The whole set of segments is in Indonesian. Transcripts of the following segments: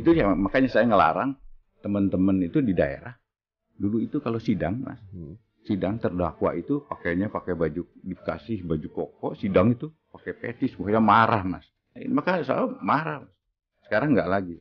Itu ya makanya saya ngelarang teman-teman itu di daerah. Dulu itu kalau sidang, Mas. Hmm. Sidang terdakwa itu pakainya pakai baju dikasih baju koko, sidang itu pakai petis, pokoknya marah, Mas. Ini Maka saya marah. Sekarang nggak lagi.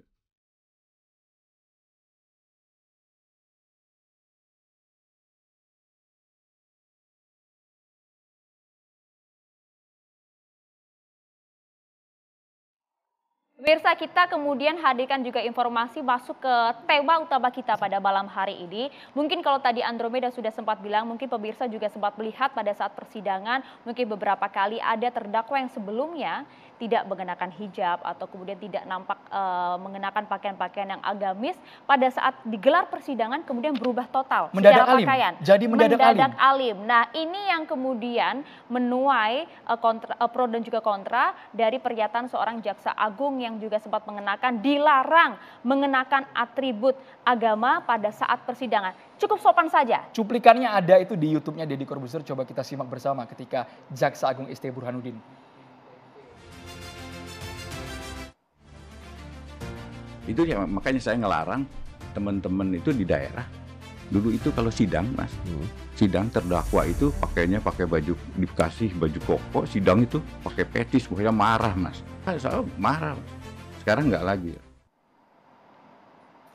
Pemirsa kita kemudian hadirkan juga informasi masuk ke tema utama kita pada malam hari ini. Mungkin kalau tadi Andromeda sudah sempat bilang, mungkin pemirsa juga sempat melihat pada saat persidangan, mungkin beberapa kali ada terdakwa yang sebelumnya tidak mengenakan hijab atau kemudian tidak nampak e, mengenakan pakaian-pakaian yang agamis pada saat digelar persidangan kemudian berubah total Mendadak secara alim. pakaian. Jadi mendadak alim. alim. Nah, ini yang kemudian menuai e, kontra, e, pro dan juga kontra dari pernyataan seorang jaksa agung yang juga sempat mengenakan dilarang mengenakan atribut agama pada saat persidangan. Cukup sopan saja. Cuplikannya ada itu di YouTube-nya Deddy Corbuzier. Coba kita simak bersama ketika Jaksa Agung ST Burhanuddin. Itu ya makanya saya ngelarang teman-teman itu di daerah. Dulu itu kalau sidang, Mas. Sidang terdakwa itu pakainya pakai baju dikasih baju koko, sidang itu pakai petis, pokoknya marah, Mas. Kan saya marah. Mas. Sekarang nggak lagi.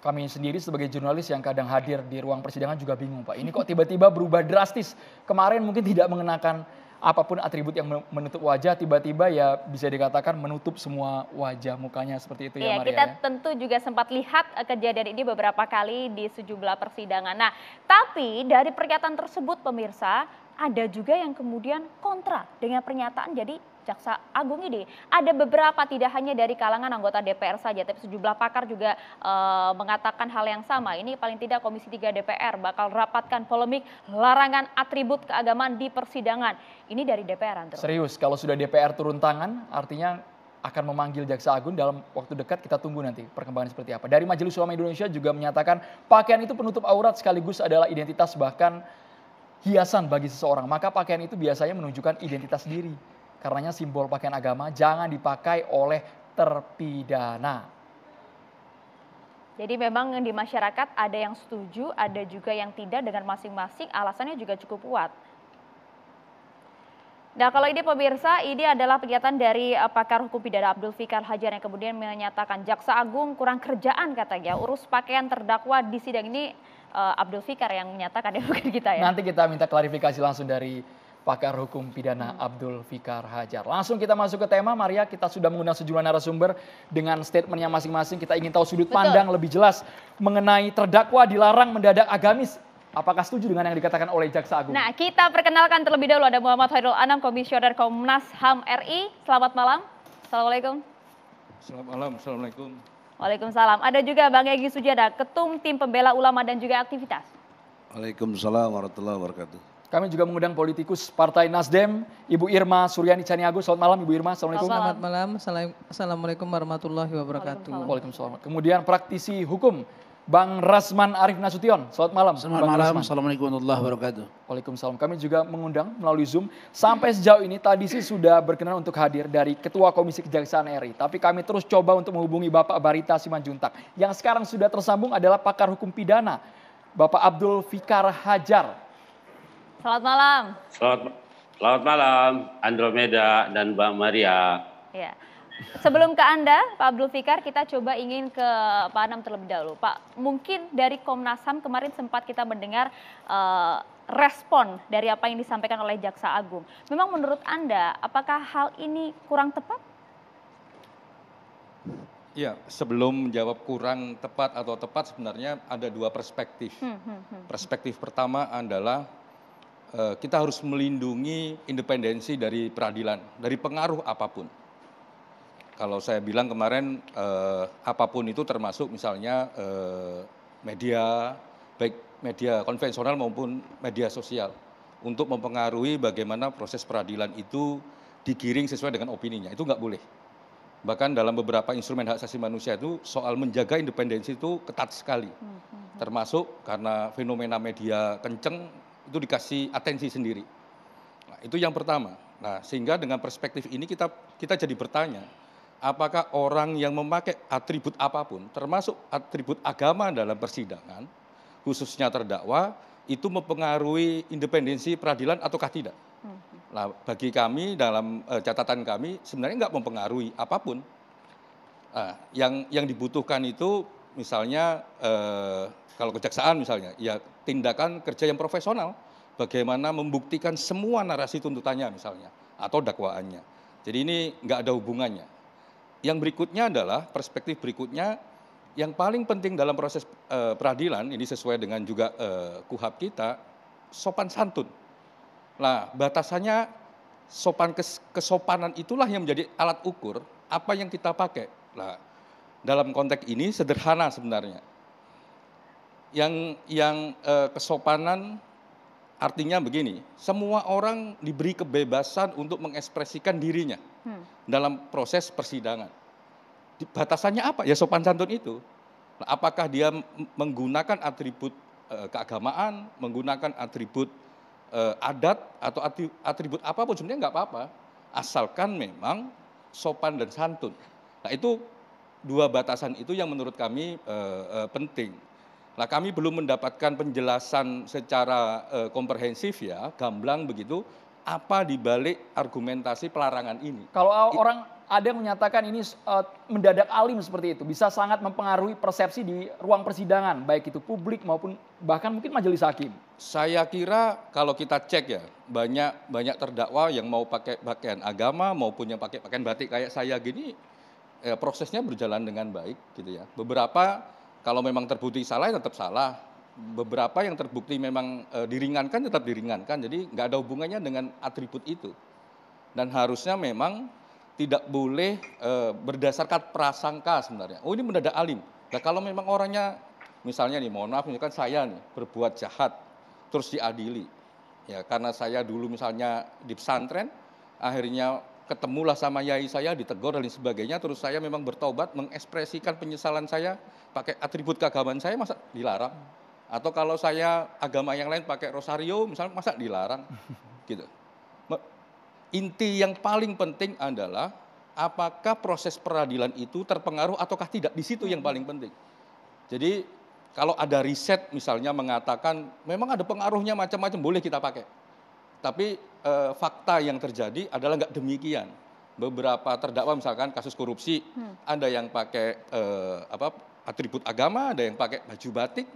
Kami sendiri sebagai jurnalis yang kadang hadir di ruang persidangan juga bingung Pak. Ini kok tiba-tiba berubah drastis. Kemarin mungkin tidak mengenakan apa pun atribut yang menutup wajah, tiba-tiba ya bisa dikatakan menutup semua wajah mukanya seperti itu ya Iya, Maria. kita ya? tentu juga sempat lihat eh, kejadian ini beberapa kali di sejumlah persidangan. Nah, tapi dari pernyataan tersebut pemirsa, ada juga yang kemudian kontra dengan pernyataan jadi Jaksa Agung ini. Ada beberapa tidak hanya dari kalangan anggota DPR saja, tapi sejumlah pakar juga eh, mengatakan hal yang sama. Ini paling tidak Komisi 3 DPR bakal rapatkan polemik larangan atribut keagamaan di persidangan. Ini dari DPR, Andro. Serius, kalau sudah DPR turun tangan, artinya akan memanggil Jaksa Agung dalam waktu dekat kita tunggu nanti perkembangan seperti apa. Dari Majelis Ulama Indonesia juga menyatakan pakaian itu penutup aurat sekaligus adalah identitas bahkan hiasan bagi seseorang. Maka pakaian itu biasanya menunjukkan identitas diri. Karenanya simbol pakaian agama jangan dipakai oleh terpidana. Jadi memang di masyarakat ada yang setuju, ada juga yang tidak dengan masing-masing alasannya juga cukup kuat. Nah kalau ini pemirsa, ini adalah pernyataan dari uh, pakar hukum pidana Abdul Fikar Hajar yang kemudian menyatakan Jaksa Agung kurang kerjaan katanya. Urus pakaian terdakwa di sidang ini uh, Abdul Fikar yang menyatakan ya bukan kita ya. Nanti kita minta klarifikasi langsung dari pakar hukum pidana Abdul Fikar Hajar. Langsung kita masuk ke tema, Maria. Kita sudah mengundang sejumlah narasumber dengan statementnya masing-masing. Kita ingin tahu sudut Betul. pandang lebih jelas mengenai terdakwa dilarang mendadak agamis. Apakah setuju dengan yang dikatakan oleh Jaksa Agung? Nah kita perkenalkan terlebih dahulu ada Muhammad Hairul Anam, Komisioner Komnas HAM RI. Selamat malam. Assalamualaikum. Selamat malam, Assalamualaikum. Waalaikumsalam. Ada juga Bang Egy Sujada, Ketum Tim Pembela Ulama dan juga Aktivitas. Waalaikumsalam warahmatullahi wabarakatuh. Kami juga mengundang politikus Partai Nasdem, Ibu Irma Suryani Caniago. Selamat malam Ibu Irma, Assalamualaikum. Selamat malam. Assalam- Assalamualaikum warahmatullahi wabarakatuh. Waalaikumsalam. Kemudian praktisi hukum Bang Rasman Arif Nasution. Selamat malam. Selamat Bang malam, Rasman. Assalamualaikum warahmatullahi wabarakatuh. Waalaikumsalam. Kami juga mengundang melalui Zoom. Sampai sejauh ini tadi sih sudah berkenan untuk hadir dari Ketua Komisi Kejaksaan RI. Tapi kami terus coba untuk menghubungi Bapak Barita Simanjuntak. Yang sekarang sudah tersambung adalah pakar hukum pidana. Bapak Abdul Fikar Hajar. Selamat malam. Selamat, selamat malam, Andromeda dan Mbak Maria. Ya. Sebelum ke Anda, Pak Abdul Fikar, kita coba ingin ke Pak Anam terlebih dahulu. Pak, mungkin dari Komnas HAM kemarin sempat kita mendengar eh, respon dari apa yang disampaikan oleh Jaksa Agung. Memang menurut Anda, apakah hal ini kurang tepat? Ya, sebelum menjawab kurang tepat atau tepat sebenarnya ada dua perspektif. Hmm, hmm, hmm. Perspektif pertama adalah eh, kita harus melindungi independensi dari peradilan, dari pengaruh apa pun. Kalau saya bilang kemarin eh, apa pun itu termasuk misalnya eh, media, baik media konvensional maupun media sosial untuk mempengaruhi bagaimana proses peradilan itu digiring sesuai dengan opininya. Itu nggak boleh. Bahkan dalam beberapa instrumen hak asasi manusia itu soal menjaga independensi itu ketat sekali. Termasuk karena fenomena media kenceng itu dikasih atensi sendiri. Nah, itu yang pertama. Nah, sehingga dengan perspektif ini kita kita jadi bertanya, apakah orang yang memakai atribut apa pun, termasuk atribut agama dalam persidangan, khususnya terdakwa, itu mempengaruhi independensi peradilan ataukah tidak? Nah, bagi kami dalam uh, catatan kami sebenarnya nggak mempengaruhi apa pun. Nah, yang yang dibutuhkan itu misalnya uh, kalau kejaksaan misalnya, ya tindakan kerja yang profesional, bagaimana membuktikan semua narasi tuntutannya misalnya atau dakwaannya. Jadi ini nggak ada hubungannya. Yang berikutnya adalah perspektif berikutnya yang paling penting dalam proses uh, peradilan ini sesuai dengan juga uh, kuhab kita sopan santun. Nah, batasannya sopan kes, kesopanan itulah yang menjadi alat ukur apa yang kita pakai. Nah, dalam konteks ini sederhana sebenarnya. Yang yang uh, kesopanan artinya begini, semua orang diberi kebebasan untuk mengekspresikan dirinya hmm. dalam proses persidangan. Batasannya apa? Ya sopan santun itu. Nah, apakah dia menggunakan atribut uh, keagamaan, menggunakan atribut uh, adat atau atribut apa pun sebenarnya nggak apa-apa, asalkan memang sopan dan santun. Nah itu dua batasan itu yang menurut kami uh, uh, penting. Nah kami belum mendapatkan penjelasan secara uh, komprehensif ya, gamblang begitu, apa dibalik argumentasi pelarangan ini. Kalau orang ada yang menyatakan ini uh, mendadak alim seperti itu bisa sangat mempengaruhi persepsi di ruang persidangan baik itu publik maupun bahkan mungkin majelis hakim. Saya kira kalau kita cek ya banyak banyak terdakwa yang mau pakai pakaian agama maupun yang pakai pakaian batik kayak saya gini ya, prosesnya berjalan dengan baik gitu ya. Beberapa kalau memang terbukti salah ya tetap salah. Beberapa yang terbukti memang e, diringankan tetap diringankan. Jadi nggak ada hubungannya dengan atribut itu. Dan harusnya memang tidak boleh e, berdasarkan prasangka sebenarnya. Oh ini mendadak alim. Nah kalau memang orangnya misalnya nih mohon maaf misalkan saya nih berbuat jahat terus diadili. Ya karena saya dulu misalnya di pesantren akhirnya ketemulah sama yai saya ditegur dan sebagainya terus saya memang bertobat mengekspresikan penyesalan saya pakai atribut keagamaan saya masa dilarang atau kalau saya agama yang lain pakai rosario misalnya masa dilarang gitu inti yang paling penting adalah apakah proses peradilan itu terpengaruh ataukah tidak. Di situ yang paling penting. Jadi kalau ada riset misalnya mengatakan memang ada pengaruhnya macam-macam boleh kita pakai. Tapi e, fakta yang terjadi adalah nggak demikian. Beberapa terdakwa misalkan kasus korupsi, hmm. ada yang pakai e, apa atribut agama, ada yang pakai baju batik.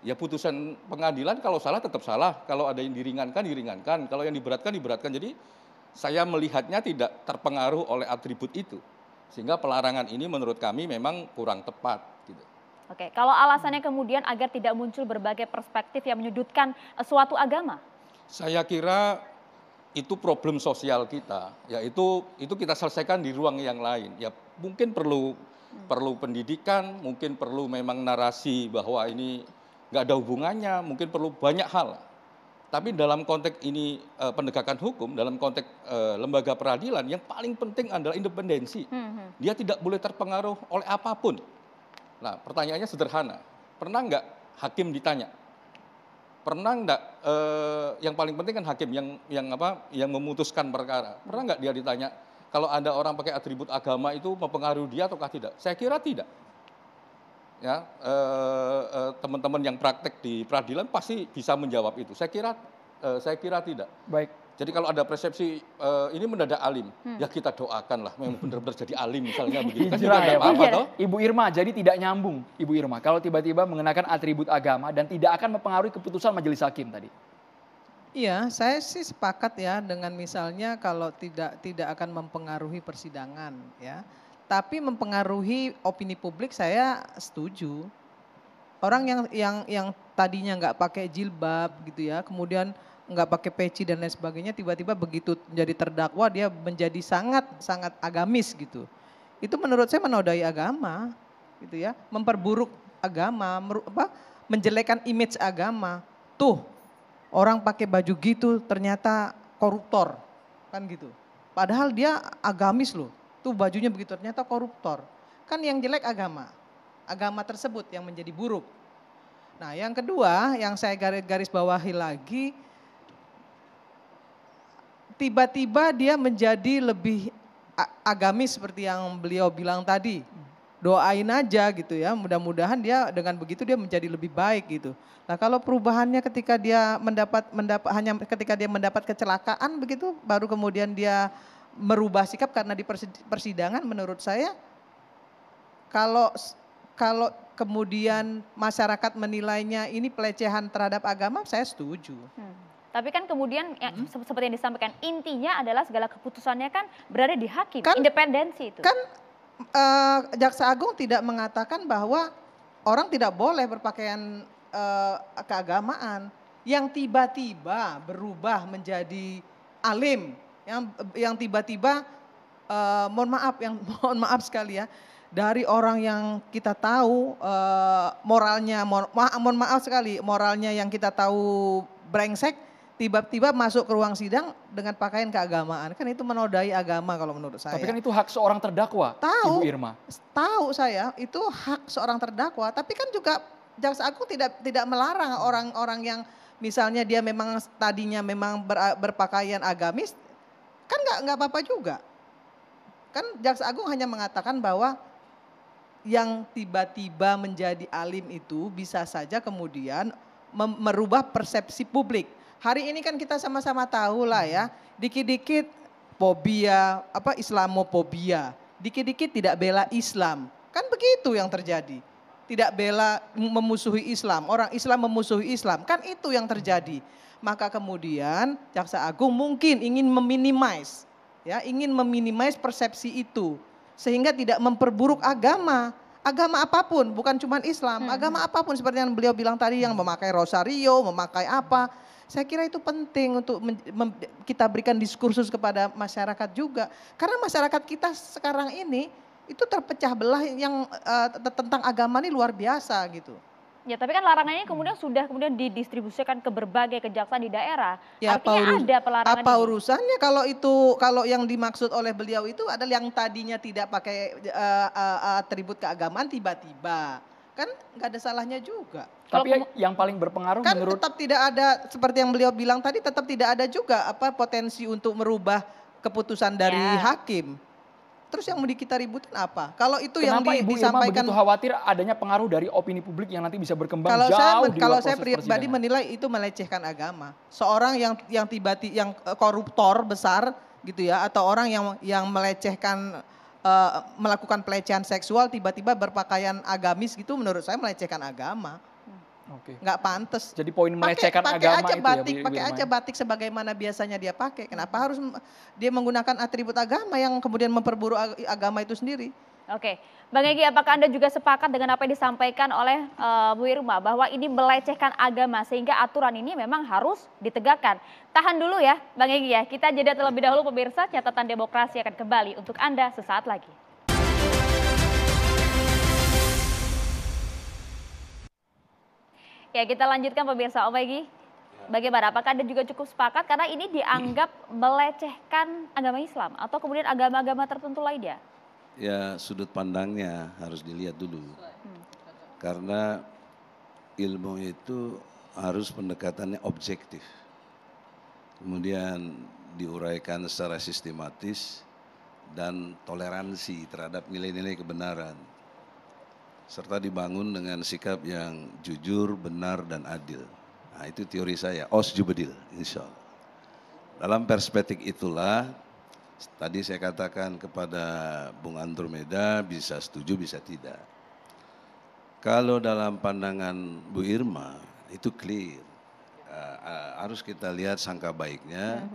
Ya putusan pengadilan kalau salah tetap salah, kalau ada yang diringankan diringankan, kalau yang diberatkan diberatkan. Jadi saya melihatnya tidak terpengaruh oleh atribut itu. Sehingga pelarangan ini menurut kami memang kurang tepat. Gitu. Oke, kalau alasannya kemudian agar tidak muncul berbagai perspektif yang menyudutkan eh, suatu agama? Saya kira itu problem sosial kita, yaitu itu kita selesaikan di ruang yang lain. Ya mungkin perlu perlu pendidikan, mungkin perlu memang narasi bahwa ini nggak ada hubungannya, mungkin perlu banyak hal. Tapi dalam konteks ini uh, penegakan hukum, dalam konteks uh, lembaga peradilan, yang paling penting adalah independensi. Hmm. Dia tidak boleh terpengaruh oleh apa pun. Nah, pertanyaannya sederhana. Pernah nggak hakim ditanya? Pernah nggak uh, yang paling penting kan hakim yang yang apa? Yang memutuskan perkara. Pernah nggak dia ditanya kalau ada orang pakai atribut agama itu mempengaruhi dia ataukah tidak? Saya kira tidak ya eh, eh, teman-teman yang praktek di peradilan pasti bisa menjawab itu. Saya kira eh, saya kira tidak. Baik. Jadi kalau ada persepsi uh, ini mendadak alim, hmm. ya kita doakan lah, memang benar-benar jadi alim misalnya begitu. Kan juga ya, apa, toh? Ibu Irma, jadi tidak nyambung, Ibu Irma. Kalau tiba-tiba mengenakan atribut agama dan tidak akan mempengaruhi keputusan majelis hakim tadi. Iya, saya sih sepakat ya dengan misalnya kalau tidak tidak akan mempengaruhi persidangan, ya tapi mempengaruhi opini publik saya setuju. Orang yang yang yang tadinya nggak pakai jilbab gitu ya, kemudian nggak pakai peci dan lain sebagainya, tiba-tiba begitu menjadi terdakwa dia menjadi sangat sangat agamis gitu. Itu menurut saya menodai agama, gitu ya, memperburuk agama, mer, apa, menjelekan image agama. Tuh orang pakai baju gitu ternyata koruptor, kan gitu. Padahal dia agamis loh, tuh bajunya begitu ternyata koruptor. Kan yang jelek agama. Agama tersebut yang menjadi buruk. Nah yang kedua yang saya garis, garis bawahi lagi, tiba-tiba dia menjadi lebih agamis seperti yang beliau bilang tadi. Doain aja gitu ya, mudah-mudahan dia dengan begitu dia menjadi lebih baik gitu. Nah kalau perubahannya ketika dia mendapat mendapat hanya ketika dia mendapat kecelakaan begitu, baru kemudian dia merubah sikap karena di persidangan menurut saya kalau kalau kemudian masyarakat menilainya ini pelecehan terhadap agama, saya setuju. Hmm. Tapi kan kemudian ya, hmm. seperti yang disampaikan intinya adalah segala keputusannya kan berada di hakim, kan, independensi itu. Kan uh, jaksa agung tidak mengatakan bahwa orang tidak boleh berpakaian uh, keagamaan yang tiba-tiba berubah menjadi alim, yang yang tiba-tiba uh, mohon maaf yang mohon maaf sekali ya dari orang yang kita tahu uh, moralnya mohon ma maaf sekali moralnya yang kita tahu brengsek tiba-tiba masuk ke ruang sidang dengan pakaian keagamaan kan itu menodai agama kalau menurut saya. Tapi kan itu hak seorang terdakwa. Tahu, Ibu Irma. Tahu saya itu hak seorang terdakwa. Tapi kan juga jaksa agung tidak tidak melarang orang-orang yang misalnya dia memang tadinya memang ber, berpakaian agamis kan nggak nggak apa-apa juga. Kan jaksa agung hanya mengatakan bahwa yang tiba-tiba menjadi alim itu bisa saja kemudian merubah persepsi publik. Hari ini kan kita sama-sama tahu lah ya, dikit-dikit fobia, apa Islamofobia, dikit-dikit tidak bela Islam. Kan begitu yang terjadi. Tidak bela memusuhi Islam, orang Islam memusuhi Islam, kan itu yang terjadi. Maka kemudian Jaksa Agung mungkin ingin meminimais ya, ingin meminimais persepsi itu sehingga tidak memperburuk agama. Agama apa pun, bukan cuma Islam, hmm. agama apa pun seperti yang beliau bilang tadi yang memakai rosario, memakai apa. Saya kira itu penting untuk kita berikan diskursus kepada masyarakat juga. Karena masyarakat kita sekarang ini itu terpecah belah yang uh, tentang agama ini luar biasa gitu. Ya, tapi kan larangannya kemudian hmm. sudah kemudian didistribusikan ke berbagai kejaksaan di daerah. Ya, Artinya apa ada pelarangan Apa ini. urusannya kalau itu kalau yang dimaksud oleh beliau itu adalah yang tadinya tidak pakai uh, uh, atribut keagamaan tiba-tiba. Kan nggak ada salahnya juga. Tapi kalau yang paling berpengaruh kan menurut tetap tidak ada seperti yang beliau bilang tadi tetap tidak ada juga apa potensi untuk merubah keputusan dari ya. hakim. Terus yang mau kita ributin apa? Kalau itu Kenapa yang di, Ibu disampaikan begitu khawatir adanya pengaruh dari opini publik yang nanti bisa berkembang kalau jauh saya, di Kalau saya pribadi menilai itu melecehkan agama. Seorang yang yang tiba-tiba yang eh, koruptor besar gitu ya atau orang yang yang melecehkan uh, melakukan pelecehan seksual tiba-tiba berpakaian agamis gitu menurut saya melecehkan agama. Oke. Nggak pantas. Jadi poin melecehkan pake, agama aja itu batik, ya, Pakai aja batik sebagaimana biasanya dia pakai. Kenapa harus dia menggunakan atribut agama yang kemudian memperburuk agama itu sendiri? Oke, Bang Egi, apakah Anda juga sepakat dengan apa yang disampaikan oleh uh, Bu Irma bahwa ini melecehkan agama sehingga aturan ini memang harus ditegakkan? Tahan dulu ya, Bang Egi ya. Kita jeda terlebih dahulu pemirsa, catatan demokrasi akan kembali untuk Anda sesaat lagi. Ya kita lanjutkan pemirsa Om Egi. Bagaimana? Apakah Anda juga cukup sepakat karena ini dianggap melecehkan agama Islam atau kemudian agama-agama tertentu lainnya? Ya sudut pandangnya harus dilihat dulu. Hmm. Karena ilmu itu harus pendekatannya objektif. Kemudian diuraikan secara sistematis dan toleransi terhadap nilai-nilai kebenaran serta dibangun dengan sikap yang jujur, benar, dan adil. Nah, itu teori saya, os jubedil, insya Allah. Dalam perspektif itulah, tadi saya katakan kepada Bung Andromeda bisa setuju, bisa tidak. Kalau dalam pandangan Bu Irma, itu clear. Uh, uh, harus kita lihat sangka baiknya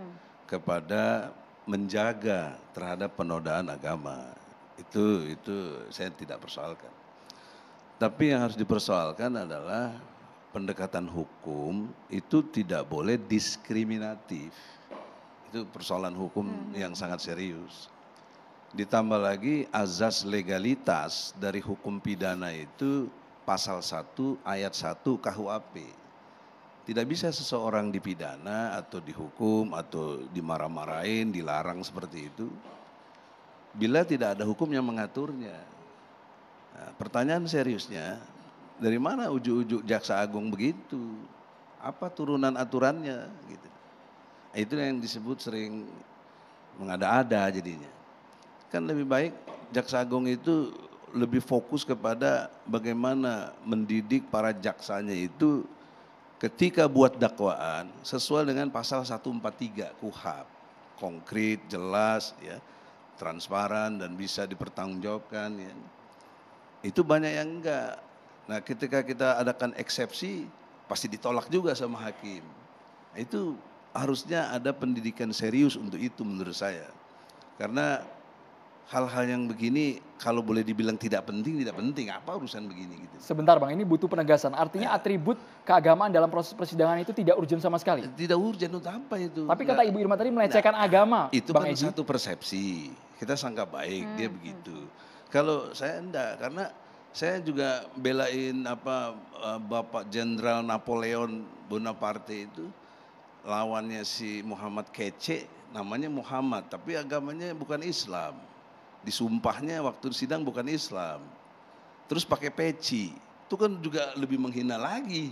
kepada menjaga terhadap penodaan agama. Itu itu saya tidak persoalkan. Tapi yang harus dipersoalkan adalah pendekatan hukum itu tidak boleh diskriminatif. Itu persoalan hukum hmm. yang sangat serius. Ditambah lagi azas legalitas dari hukum pidana itu pasal 1 ayat 1 KUHP. Tidak bisa seseorang dipidana atau dihukum atau dimarah-marahin, dilarang seperti itu. Bila tidak ada hukum yang mengaturnya. Nah, pertanyaan seriusnya, dari mana ujuk-ujuk jaksa agung begitu? Apa turunan aturannya? Gitu. Nah, itu yang disebut sering mengada-ada jadinya. kan lebih baik jaksa agung itu lebih fokus kepada bagaimana mendidik para jaksanya itu ketika buat dakwaan sesuai dengan pasal 143 KUHAP. Konkret, jelas ya, transparan dan bisa dipertanggungjawabkan ya. Itu banyak yang enggak. Nah, ketika kita adakan eksepsi pasti ditolak juga sama hakim. Itu harusnya ada pendidikan serius untuk itu menurut saya. Karena hal-hal yang begini kalau boleh dibilang tidak penting tidak penting apa urusan begini gitu. Sebentar bang, ini butuh penegasan. Artinya Ya. atribut keagamaan dalam proses persidangan itu tidak urgent sama sekali. Tidak urgent untuk apa itu? Tapi kata Nggak- Ibu Irma tadi melecehkan agama, itu bang kan Eji. satu persepsi. Kita sangka baik dia Hmm, begitu. Kalau saya enggak karena saya juga belain apa eh, Bapak Jenderal Napoleon Bonaparte itu lawannya si Muhammad Kece namanya Muhammad tapi agamanya bukan Islam. Disumpahnya waktu sidang bukan Islam. Terus pakai peci. Itu kan juga lebih menghina lagi.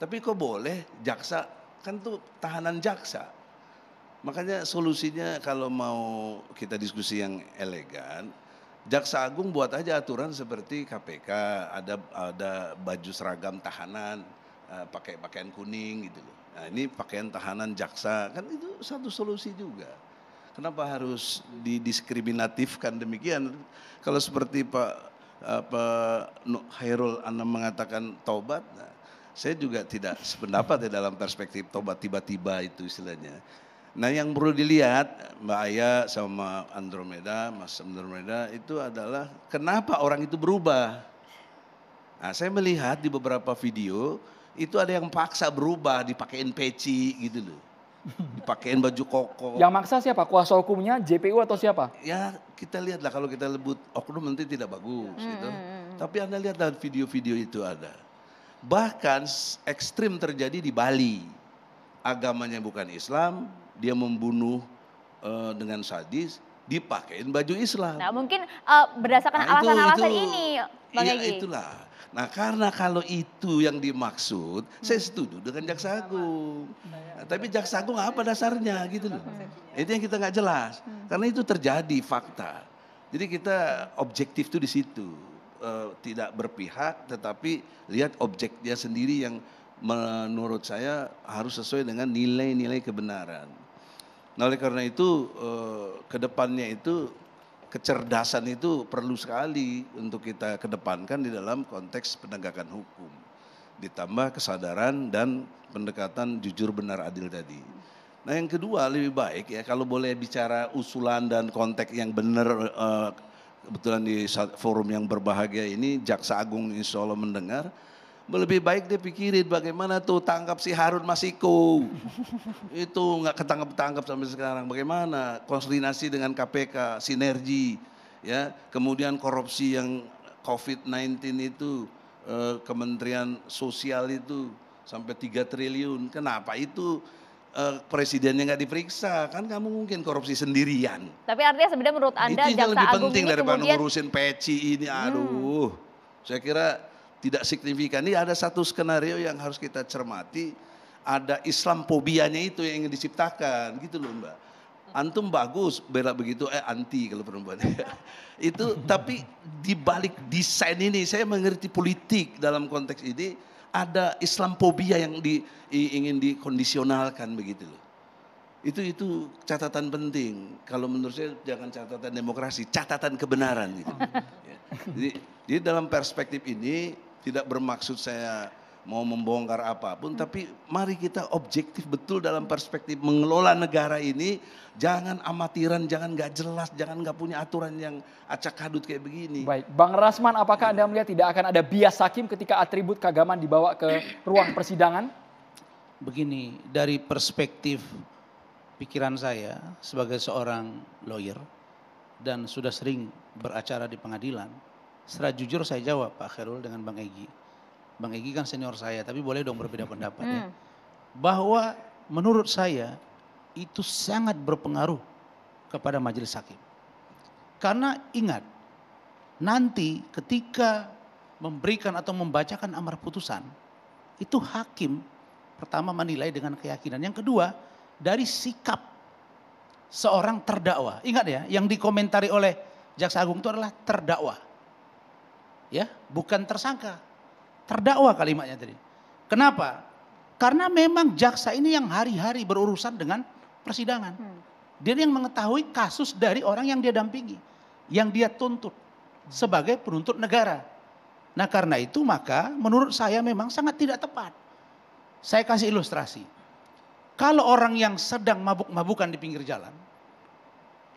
Tapi kok boleh jaksa kan tuh tahanan jaksa. Makanya solusinya kalau mau kita diskusi yang elegan, Jaksa Agung buat aja aturan seperti KPK, ada ada baju seragam tahanan, eh, pakai pakaian kuning gitu loh. Nah ini pakaian tahanan jaksa, kan itu satu solusi juga. Kenapa harus didiskriminatifkan demikian? Kalau seperti Pak apa Nu- Hairul Anam mengatakan tobat, nah, saya juga tidak sependapat ya dalam perspektif tobat tiba-tiba itu istilahnya. Nah yang perlu dilihat Mbak Aya sama Andromeda, Mas Andromeda itu adalah kenapa orang itu berubah. Nah saya melihat di beberapa video itu ada yang paksa berubah, dipakein peci gitu loh. Dipakein baju koko. Yang maksa siapa? Kuasa hukumnya, JPU atau siapa? Ya kita lihatlah kalau kita lebut oknum nanti tidak bagus gitu. Hmm, Tapi Anda lihat dalam video-video itu ada. Bahkan ekstrim terjadi di Bali. Agamanya bukan Islam, dia membunuh eh, dengan sadis, dipakein baju Islam. Nah mungkin eh, berdasarkan Nah, alasan-alasan itu- ini, Bang Iya itulah. Nah karena kalau itu yang dimaksud, saya setuju dengan Jaksa Agung. Nah, tapi Jaksa Agung apa dasarnya gitu loh. Itu yang kita nggak jelas. Karena itu terjadi fakta. Jadi kita objektif tuh di situ. Eh, tidak berpihak tetapi lihat objeknya sendiri yang menurut saya harus sesuai dengan nilai-nilai kebenaran. Nah oleh karena itu eh, ke depannya itu kecerdasan itu perlu sekali untuk kita kedepankan di dalam konteks penegakan hukum. Ditambah kesadaran dan pendekatan jujur benar adil tadi. Nah yang kedua lebih baik ya kalau boleh bicara usulan dan konteks yang benar eh, kebetulan di forum yang berbahagia ini Jaksa Agung insya Allah mendengar lebih baik dia pikirin bagaimana tuh tangkap si Harun Masiku. Itu nggak ketangkap-tangkap sampai sekarang. Bagaimana koordinasi dengan KPK sinergi ya. Kemudian korupsi yang COVID-19 itu eh, Kementerian Sosial itu sampai 3 triliun. Kenapa itu eh, presidennya nggak diperiksa? Kan kamu mungkin korupsi sendirian. Tapi artinya sebenarnya menurut Anda itu yang Jaksa lebih Agung penting daripada kemudian ngurusin peci ini. Aduh saya kira tidak signifikan. Ini ada satu skenario yang harus kita cermati. Ada Islam fobianya itu yang ingin diciptakan. Gitu loh mbak. Antum bagus bela begitu. Eh anti kalau perempuan. Itu tapi di balik desain ini saya mengerti politik dalam konteks ini ada Islam fobia yang di, ingin dikondisionalkan begitu loh. Itu itu catatan penting. Kalau menurut saya jangan catatan demokrasi, catatan kebenaran gitu. Ya. Jadi, jadi dalam perspektif ini tidak bermaksud saya mau membongkar apa pun, tapi mari kita objektif betul dalam perspektif mengelola negara ini. Jangan amatiran, jangan nggak jelas, jangan nggak punya aturan yang acak kadut kayak begini. Baik, Bang Rasman, apakah Anda melihat tidak akan ada bias hakim ketika atribut keagamaan dibawa ke ruang persidangan? Begini, dari perspektif pikiran saya sebagai seorang lawyer dan sudah sering beracara di pengadilan, secara jujur saya jawab Pak Khairul dengan Bang Egi. Bang Egi kan senior saya, tapi boleh dong berbeda pendapat ya. Hmm. Bahwa menurut saya itu sangat berpengaruh kepada majelis hakim. Karena ingat, nanti ketika memberikan atau membacakan amar putusan, itu hakim pertama menilai dengan keyakinan. Yang kedua, dari sikap seorang terdakwa. Ingat ya, yang dikomentari oleh Jaksa Agung itu adalah terdakwa. Ya, bukan tersangka. Terdakwa kalimatnya tadi. Kenapa? Karena memang jaksa ini yang hari-hari berurusan dengan persidangan. Dia yang mengetahui kasus dari orang yang dia dampingi, yang dia tuntut sebagai penuntut negara. Nah karena itu maka menurut saya memang sangat tidak tepat. Saya kasih ilustrasi. Kalau orang yang sedang mabuk-mabukan di pinggir jalan,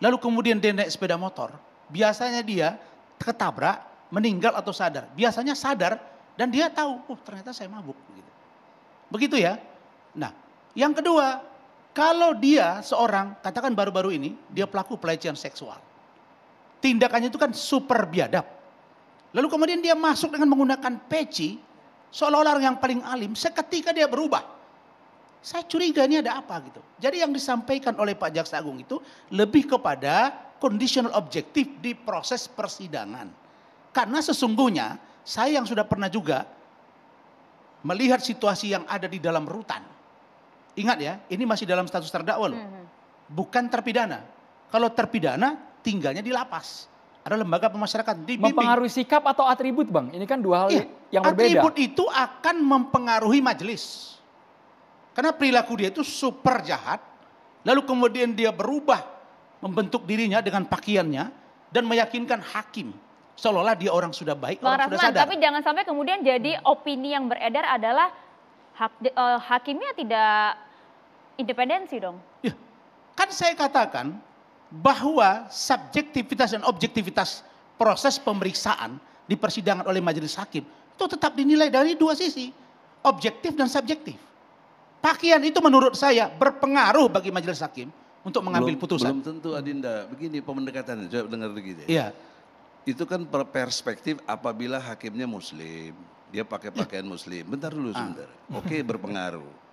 lalu kemudian dia naik sepeda motor, biasanya dia ketabrak, meninggal atau sadar. Biasanya sadar dan dia tahu, oh ternyata saya mabuk. Begitu, Begitu ya. Nah, yang kedua, kalau dia seorang, katakan baru-baru ini, dia pelaku pelecehan seksual. Tindakannya itu kan super biadab. Lalu kemudian dia masuk dengan menggunakan peci, seolah-olah yang paling alim, seketika dia berubah. Saya curiga ini ada apa gitu. Jadi yang disampaikan oleh Pak Jaksa Agung itu lebih kepada conditional objektif di proses persidangan. Karena sesungguhnya saya yang sudah pernah juga melihat situasi yang ada di dalam rutan. Ingat ya, ini masih dalam status terdakwa loh. Bukan terpidana. Kalau terpidana tinggalnya di lapas. Ada lembaga pemasyarakatan dibimbing. Mempengaruhi sikap atau atribut bang? Ini kan dua hal Iya, yang berbeda. Atribut itu akan mempengaruhi majelis. Karena perilaku dia itu super jahat. Lalu kemudian dia berubah membentuk dirinya dengan pakaiannya dan meyakinkan hakim seolah-olah dia orang sudah baik, Bang orang sudah Rasman, sadar. tapi jangan sampai kemudian jadi opini yang beredar adalah hak, eh, hakimnya tidak independensi dong. Ya, kan saya katakan bahwa subjektivitas dan objektivitas proses pemeriksaan di persidangan oleh majelis hakim itu tetap dinilai dari dua sisi, objektif dan subjektif. Pakaian itu menurut saya berpengaruh bagi majelis hakim untuk mengambil belum, putusan. Belum tentu Adinda. Begini pendekatannya, coba dengar begini. Iya. Itu kan per- perspektif apabila hakimnya muslim, dia pakai pakaian muslim. Bentar dulu Ah. sebentar. Oke, berpengaruh.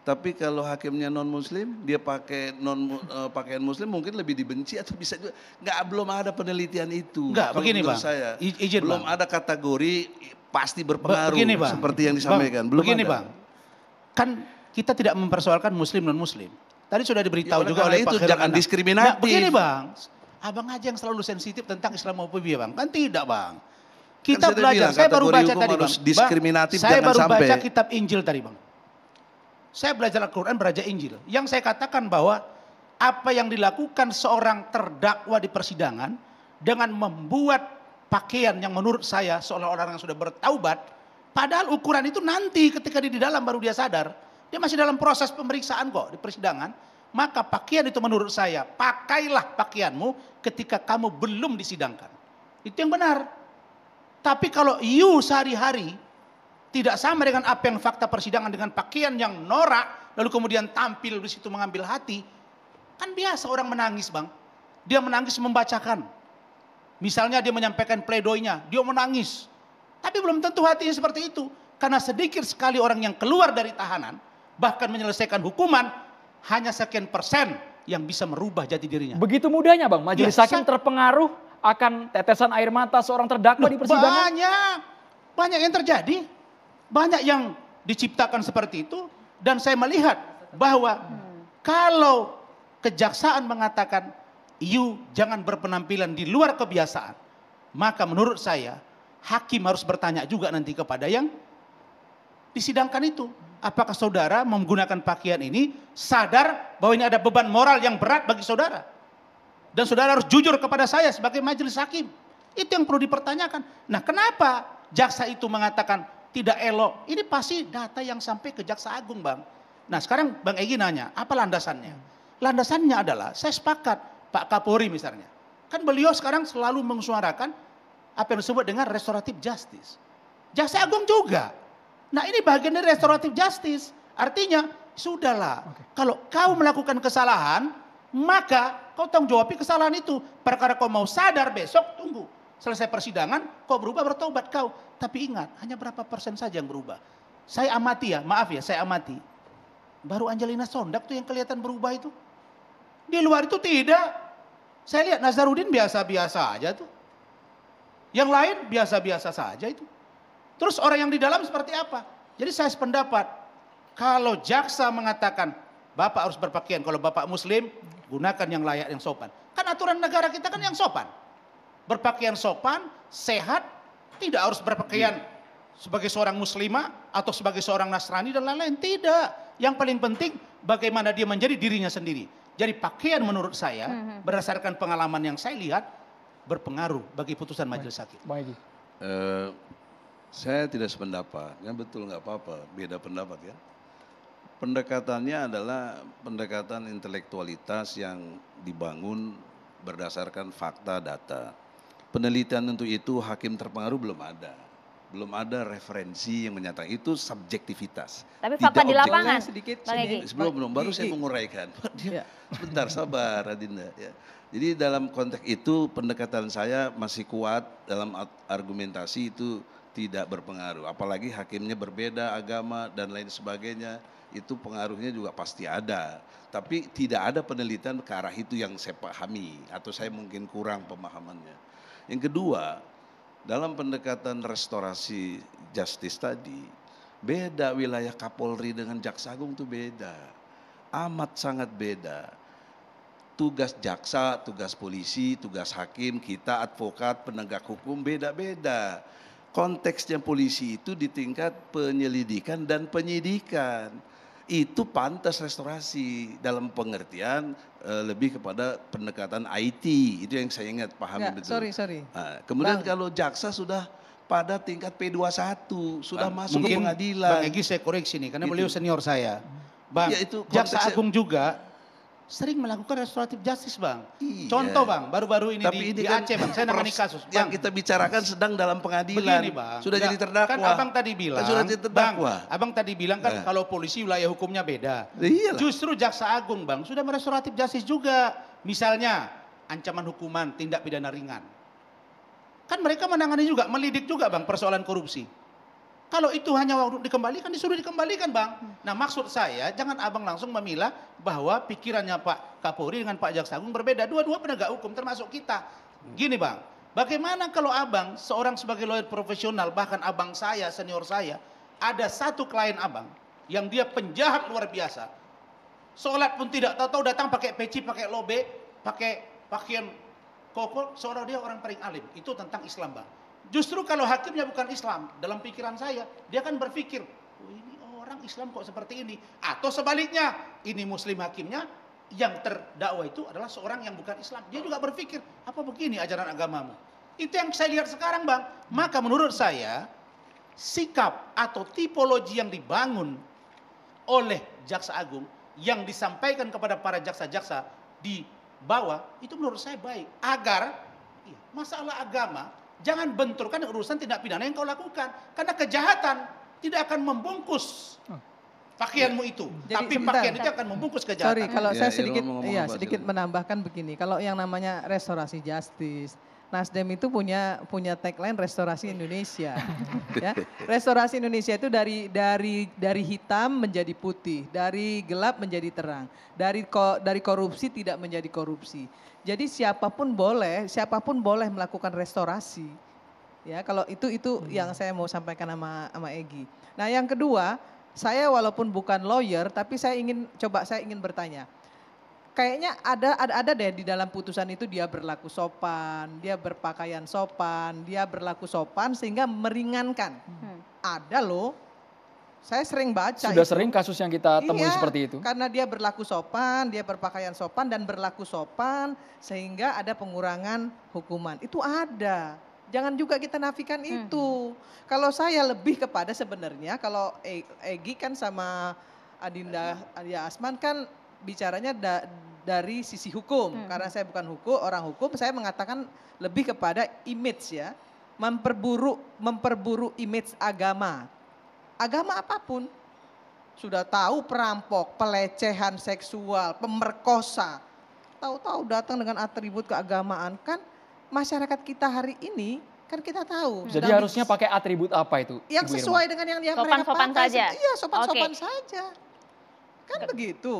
Tapi kalau hakimnya non muslim, dia pakai non eh, pakaian muslim mungkin lebih dibenci atau bisa juga nggak belum ada penelitian itu. Enggak, Kalau begini, Bang. Saya I- izin, belum Bang. ada kategori pasti berpengaruh begini, Bang. seperti yang Bang, disampaikan. belum begini ada. bang, kan kita tidak mempersoalkan muslim non muslim. Tadi sudah diberitahu Ya, juga oleh Pak itu Khairul jangan Anam. diskriminatif. Nah, begini bang, abang aja yang selalu sensitif tentang Islamophobia bang, kan tidak bang. Kita Kan saya belajar, bilang, saya baru baca tadi bang. diskriminatif, Bang, saya baru baca sampai. kitab Injil tadi bang. Saya belajar Al-Quran, belajar Injil. Yang saya katakan bahwa apa yang dilakukan seorang terdakwa di persidangan dengan membuat pakaian yang menurut saya seolah orang yang sudah bertaubat, padahal ukuran itu nanti ketika dia di dalam baru dia sadar, dia masih dalam proses pemeriksaan kok di persidangan, maka pakaian itu menurut saya, pakailah pakaianmu ketika kamu belum disidangkan. Itu yang benar. Tapi kalau you sehari-hari tidak sama dengan apa yang fakta persidangan dengan pakaian yang norak, lalu kemudian tampil di situ mengambil hati, kan biasa orang menangis bang. Dia menangis membacakan. Misalnya dia menyampaikan pledoinya, dia menangis. Tapi belum tentu hatinya seperti itu. Karena sedikit sekali orang yang keluar dari tahanan, bahkan menyelesaikan hukuman, hanya sekian persen yang bisa merubah jati dirinya. Begitu mudahnya bang, majelis Ya, hakim terpengaruh akan tetesan air mata seorang terdakwa di persidangan. Banyak, banyak yang terjadi, banyak yang diciptakan seperti itu, dan saya melihat bahwa kalau kejaksaan mengatakan you jangan berpenampilan di luar kebiasaan, maka menurut saya hakim harus bertanya juga nanti kepada yang disidangkan itu. Apakah saudara menggunakan pakaian ini sadar bahwa ini ada beban moral yang berat bagi saudara? Dan saudara harus jujur kepada saya sebagai majelis hakim. Itu yang perlu dipertanyakan. Nah kenapa jaksa itu mengatakan tidak elok? Ini pasti data yang sampai ke jaksa agung bang. Nah sekarang Bang Egi nanya, apa landasannya? Landasannya adalah, saya sepakat Pak Kapolri misalnya. Kan beliau sekarang selalu mensuarakan apa yang disebut dengan restoratif justice. Jaksa agung juga. Nah ini bagian dari restoratif justice. Artinya, sudahlah. Kalau kau melakukan kesalahan, maka kau tanggung jawabi kesalahan itu. Perkara kau mau sadar besok, tunggu. Selesai persidangan, kau berubah bertobat kau. Tapi ingat, hanya berapa persen saja yang berubah. Saya amati ya, maaf ya, saya amati. Baru Angelina Sondak tuh yang kelihatan berubah itu. Di luar itu tidak. Saya lihat Nazarudin biasa-biasa aja tuh. Yang lain biasa-biasa saja itu. Terus orang yang di dalam seperti apa? Jadi saya sependapat, kalau jaksa mengatakan Bapak harus berpakaian, kalau Bapak muslim gunakan yang layak, yang sopan. Kan aturan negara kita kan yang sopan. berpakaian sopan, sehat, tidak harus berpakaian sebagai seorang muslimah atau sebagai seorang Nasrani dan lain-lain. Tidak. Yang paling penting bagaimana dia menjadi dirinya sendiri. Jadi pakaian menurut saya berdasarkan pengalaman yang saya lihat berpengaruh bagi putusan majelis hakim. Eh, saya tidak sependapat, kan betul nggak apa-apa, beda pendapat kan. Pendekatannya adalah pendekatan intelektualitas yang dibangun berdasarkan fakta data. Penelitian untuk itu hakim terpengaruh belum ada. Belum ada referensi yang menyatakan itu subjektivitas. Tapi Tidak fakta di objektif. lapangan, sedikit Bang. Sebelum belum baru Di- saya di- menguraikan. Dia, Ya. Sebentar sabar Adinda ya. Jadi dalam konteks itu pendekatan saya masih kuat dalam argumentasi itu tidak berpengaruh. Apalagi hakimnya berbeda agama dan lain sebagainya itu pengaruhnya juga pasti ada. Tapi tidak ada penelitian ke arah itu yang saya pahami atau saya mungkin kurang pemahamannya. Yang kedua, dalam pendekatan restorasi justice tadi, beda wilayah Kapolri dengan Jaksa Agung itu beda. Amat sangat beda. Tugas jaksa, tugas polisi, tugas hakim, kita advokat, penegak hukum beda-beda. Konteksnya polisi itu di tingkat penyelidikan dan penyidikan. Itu pantas restorasi dalam pengertian eh, lebih kepada pendekatan IT. Itu yang saya ingat pahami Nggak, betul. sorry, sorry. Nah, kemudian Bang. kalau jaksa sudah pada tingkat P21, sudah Bang, masuk ke pengadilan. Bang Egy saya koreksi nih karena Gitu. beliau senior saya. Bang, Ya, itu Jaksa Agung juga sering melakukan restoratif justice, Bang. Iya. Contoh, Bang, baru-baru ini Tapi di, ini di kan Aceh, Bang. Saya nangani kasus. Yang Bang, kita bicarakan sedang dalam pengadilan. Begini bang, Sudah jadi terdakwa. Kan abang tadi bilang, Kan sudah jadi terdakwa. Bang, abang tadi bilang kan Eh. kalau polisi wilayah hukumnya beda. Iyalah. Justru jaksa agung bang sudah merestoratif justice juga. Misalnya ancaman hukuman tindak pidana ringan. Kan mereka menangani juga, melidik juga bang persoalan korupsi. Kalau itu hanya waktu dikembalikan, disuruh dikembalikan bang. Nah maksud saya jangan abang langsung memilah bahwa pikirannya Pak Kapolri dengan Pak Jaksa Agung berbeda. Dua-dua penegak hukum termasuk kita. Gini bang, bagaimana kalau abang seorang sebagai lawyer profesional bahkan abang saya, senior saya, ada satu klien abang yang dia penjahat luar biasa. Sholat pun tidak tahu-tahu datang pakai peci, pakai lobe, pakai pakaian koko, seorang dia orang paling alim. Itu tentang Islam bang. Justru kalau hakimnya bukan Islam, dalam pikiran saya, dia akan berpikir, oh, ini orang Islam kok seperti ini. Atau sebaliknya, ini Muslim hakimnya, yang terdakwa itu adalah seorang yang bukan Islam. Dia juga berpikir, apa begini ajaran agamamu? Itu yang saya lihat sekarang bang. Maka menurut saya, sikap atau tipologi yang dibangun oleh Jaksa Agung yang disampaikan kepada para jaksa-jaksa di bawah itu menurut saya baik agar iya, masalah agama jangan benturkan urusan tindak pidana yang kau lakukan karena kejahatan tidak akan membungkus pakaianmu itu Jadi tapi sebentar. pakaian itu akan membungkus kejahatan Sorry, kalau Ya, saya sedikit, iya apa, sedikit silakan. menambahkan begini. Kalau yang namanya restorasi justice, Nasdem itu punya punya tagline restorasi Indonesia. ya. Restorasi Indonesia itu dari dari dari hitam menjadi putih, dari gelap menjadi terang, dari ko, dari korupsi tidak menjadi korupsi. Jadi siapa pun boleh, siapa pun boleh melakukan restorasi. Ya, kalau itu itu yang saya mau sampaikan sama sama Egi. Nah, yang kedua, saya walaupun bukan lawyer tapi saya ingin coba saya ingin bertanya. Kayaknya ada ada ada deh di dalam putusan itu dia berlaku sopan, dia berpakaian sopan, dia berlaku sopan sehingga meringankan. Hmm. Ada loh. Saya sering baca Sudah itu. sering kasus yang kita temui Iya, seperti itu. Karena dia berlaku sopan, dia berpakaian sopan dan berlaku sopan sehingga ada pengurangan hukuman. Itu ada. Jangan juga kita nafikan Hmm. itu. Kalau saya lebih kepada sebenarnya kalau E- Egi kan sama Adinda Adia Asman kan bicaranya da- dari sisi hukum. Hmm. Karena saya bukan hukum, orang hukum, saya mengatakan lebih kepada image ya. Memperburuk memperburuk image agama agama apa pun. Sudah tahu perampok, pelecehan seksual, pemerkosa. Tahu-tahu datang dengan atribut keagamaan. Kan masyarakat kita hari ini kan kita tahu. Jadi sedang harusnya pakai atribut apa itu? yang Ibu Irma? sesuai dengan yang dia mereka Sopan-sopan pakai. saja. Iya, sopan-sopan Oke. saja. Kan begitu.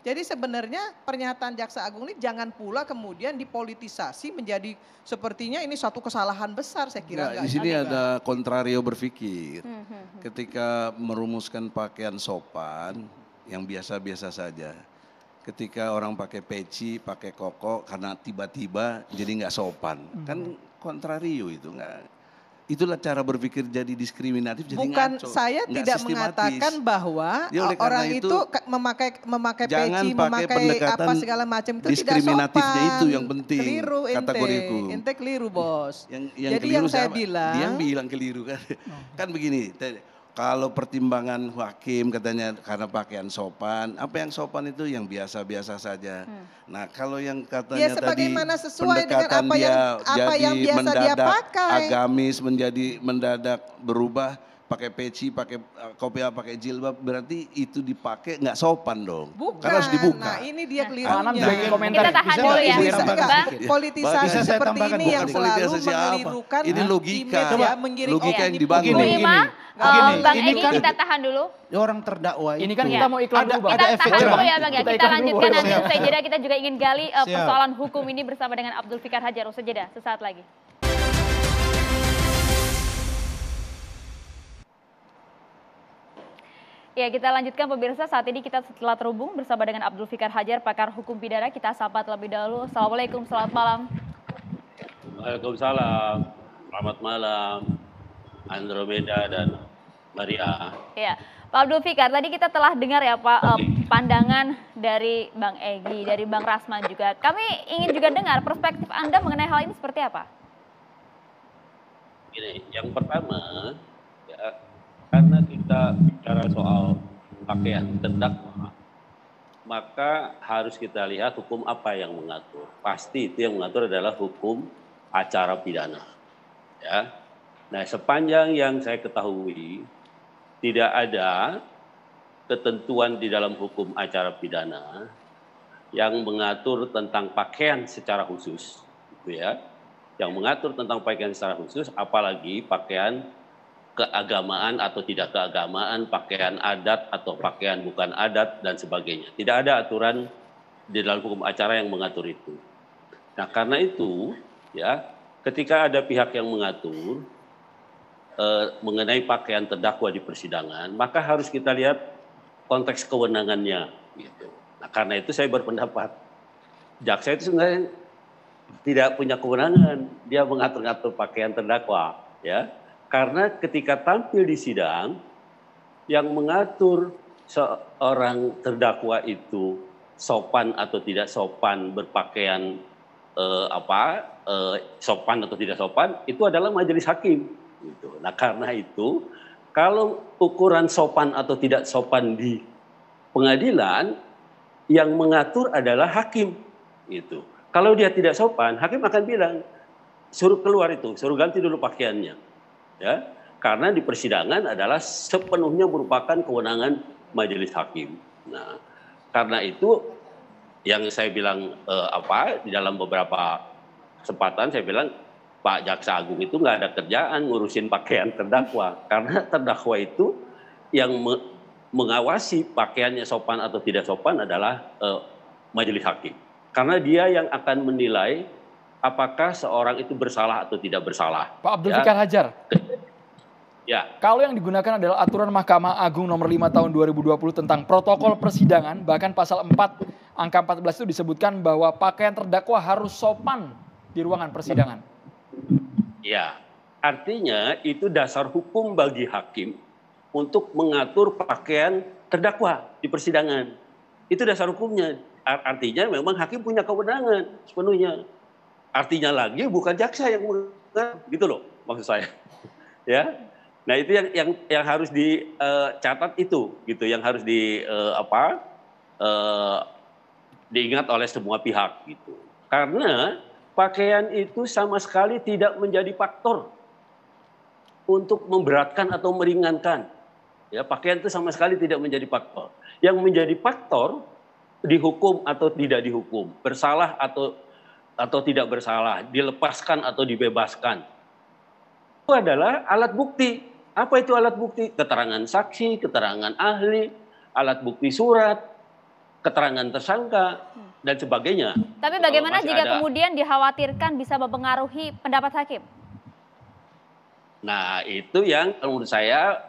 Jadi sebenarnya pernyataan Jaksa Agung ini jangan pula kemudian dipolitisasi menjadi sepertinya ini suatu kesalahan besar saya kira. Enggak di sini ada kontrario berpikir. Hmm, hmm, hmm. Ketika merumuskan pakaian sopan yang biasa-biasa saja. Ketika orang pakai peci, pakai koko karena tiba-tiba jadi nggak sopan. Kan kontrario itu nggak itulah cara berpikir jadi diskriminatif jadi Bukan ngaco, saya tidak mengatakan bahwa Ya, orang itu, itu, ka- memakai memakai jangan peci, pakai memakai apa segala macam itu tidak diskriminatifnya sopan. itu yang penting, Keliru ente, kategoriku. ente keliru bos. yang yang Jadi keliru yang saya siapa? bilang, dia yang bilang keliru kan kan begini te- kalau pertimbangan hakim katanya karena pakaian sopan apa yang sopan itu yang biasa-biasa saja nah kalau yang katanya Ya, tadi sesuai dengan pendekatan apa dia yang- apa jadi yang biasa dia mendadak pakai. agamis menjadi mendadak berubah pakai peci, pakai uh, kopiah, pakai jilbab, berarti itu dipakai nggak sopan dong. bukan. Karena harus dibuka. Nah ini dia Anam kelirunya. ingin komentar. Kita tahan Bisa dulu ya. Bisa enggak? sedikit? Politisasi Bisa saya seperti ini bukan yang selalu politisasi apa? mengelirukan Ini logika. image Coba, ya, menggiring logika yang dibangun. Bu publik. Ima, Bang Ini Edi kan- kita tahan dulu. Orang terdakwa Ini kan kita mau iklan ada, dulu bang. ada Kita efek tahan dulu ya Bang ya. Kita Kita iklan dulu, lanjutkan nanti usai jeda kita juga ingin gali eh, persoalan hukum ini bersama dengan Abdul Fikar Hajar usai jeda sesaat lagi. Ya kita lanjutkan pemirsa saat ini kita setelah terhubung bersama dengan Abdul Fikar Hajar pakar hukum pidana kita sapa terlebih dahulu. Assalamualaikum, selamat malam. Waalaikumsalam. Selamat malam. Andromeda dan Maria. Ya, Pak Abdul Fikar, tadi kita telah dengar ya Pak eh, pandangan dari Bang Egi, dari Bang Rasman juga. Kami ingin juga dengar perspektif Anda mengenai hal ini seperti apa? Gini, yang pertama ya karena kita bicara soal pakaian terdakwa, maka harus kita lihat hukum apa yang mengatur. Pasti itu yang mengatur adalah hukum acara pidana. Ya. Nah, sepanjang yang saya ketahui tidak ada ketentuan di dalam hukum acara pidana yang mengatur tentang pakaian secara khusus, gitu ya. Yang mengatur tentang pakaian secara khusus, apalagi pakaian keagamaan atau tidak keagamaan, pakaian adat atau pakaian bukan adat dan sebagainya. Tidak ada aturan di dalam hukum acara yang mengatur itu. Nah, karena itu ya, ketika ada pihak yang mengatur eh, mengenai pakaian terdakwa di persidangan, maka harus kita lihat konteks kewenangannya gitu. Nah, karena itu saya berpendapat jaksa itu sebenarnya tidak punya kewenangan. Dia mengatur-ngatur pakaian terdakwa ya. Karena ketika tampil di sidang yang mengatur seorang terdakwa itu sopan atau tidak sopan berpakaian eh, apa eh, sopan atau tidak sopan itu adalah majelis hakim gitu. Nah karena itu kalau ukuran sopan atau tidak sopan di pengadilan yang mengatur adalah hakim itu. Kalau dia tidak sopan, hakim akan bilang suruh keluar itu, suruh ganti dulu pakaiannya. Ya, karena di persidangan adalah sepenuhnya merupakan kewenangan majelis hakim. Nah, karena itu yang saya bilang eh, apa di dalam beberapa kesempatan saya bilang Pak Jaksa Agung itu nggak ada kerjaan ngurusin pakaian terdakwa karena terdakwa itu yang me- mengawasi pakaiannya sopan atau tidak sopan adalah eh, majelis hakim karena dia yang akan menilai apakah seorang itu bersalah atau tidak bersalah. Pak Abdul Ya. Fikar Hajar, Ya, kalau yang digunakan adalah aturan Mahkamah Agung nomor 5 tahun 2020 tentang protokol persidangan, bahkan pasal 4 angka 14 itu disebutkan bahwa pakaian terdakwa harus sopan di ruangan persidangan. Ya. Artinya itu dasar hukum bagi hakim untuk mengatur pakaian terdakwa di persidangan. Itu dasar hukumnya. Ar- Artinya memang hakim punya kewenangan sepenuhnya. Artinya lagi bukan jaksa yang mengatur, gitu loh maksud saya. ya. Nah, itu yang yang yang harus dicatat itu gitu, yang harus di eh, apa? eh, diingat oleh semua pihak gitu. Karena pakaian itu sama sekali tidak menjadi faktor untuk memberatkan atau meringankan. Ya, pakaian itu sama sekali tidak menjadi faktor. Yang menjadi faktor dihukum atau tidak dihukum, bersalah atau atau tidak bersalah, dilepaskan atau dibebaskan. Itu adalah alat bukti. Apa itu alat bukti? Keterangan saksi, keterangan ahli, alat bukti surat, keterangan tersangka dan sebagainya. Tapi bagaimana jika ada- kemudian dikhawatirkan bisa mempengaruhi pendapat hakim? Nah, itu yang menurut saya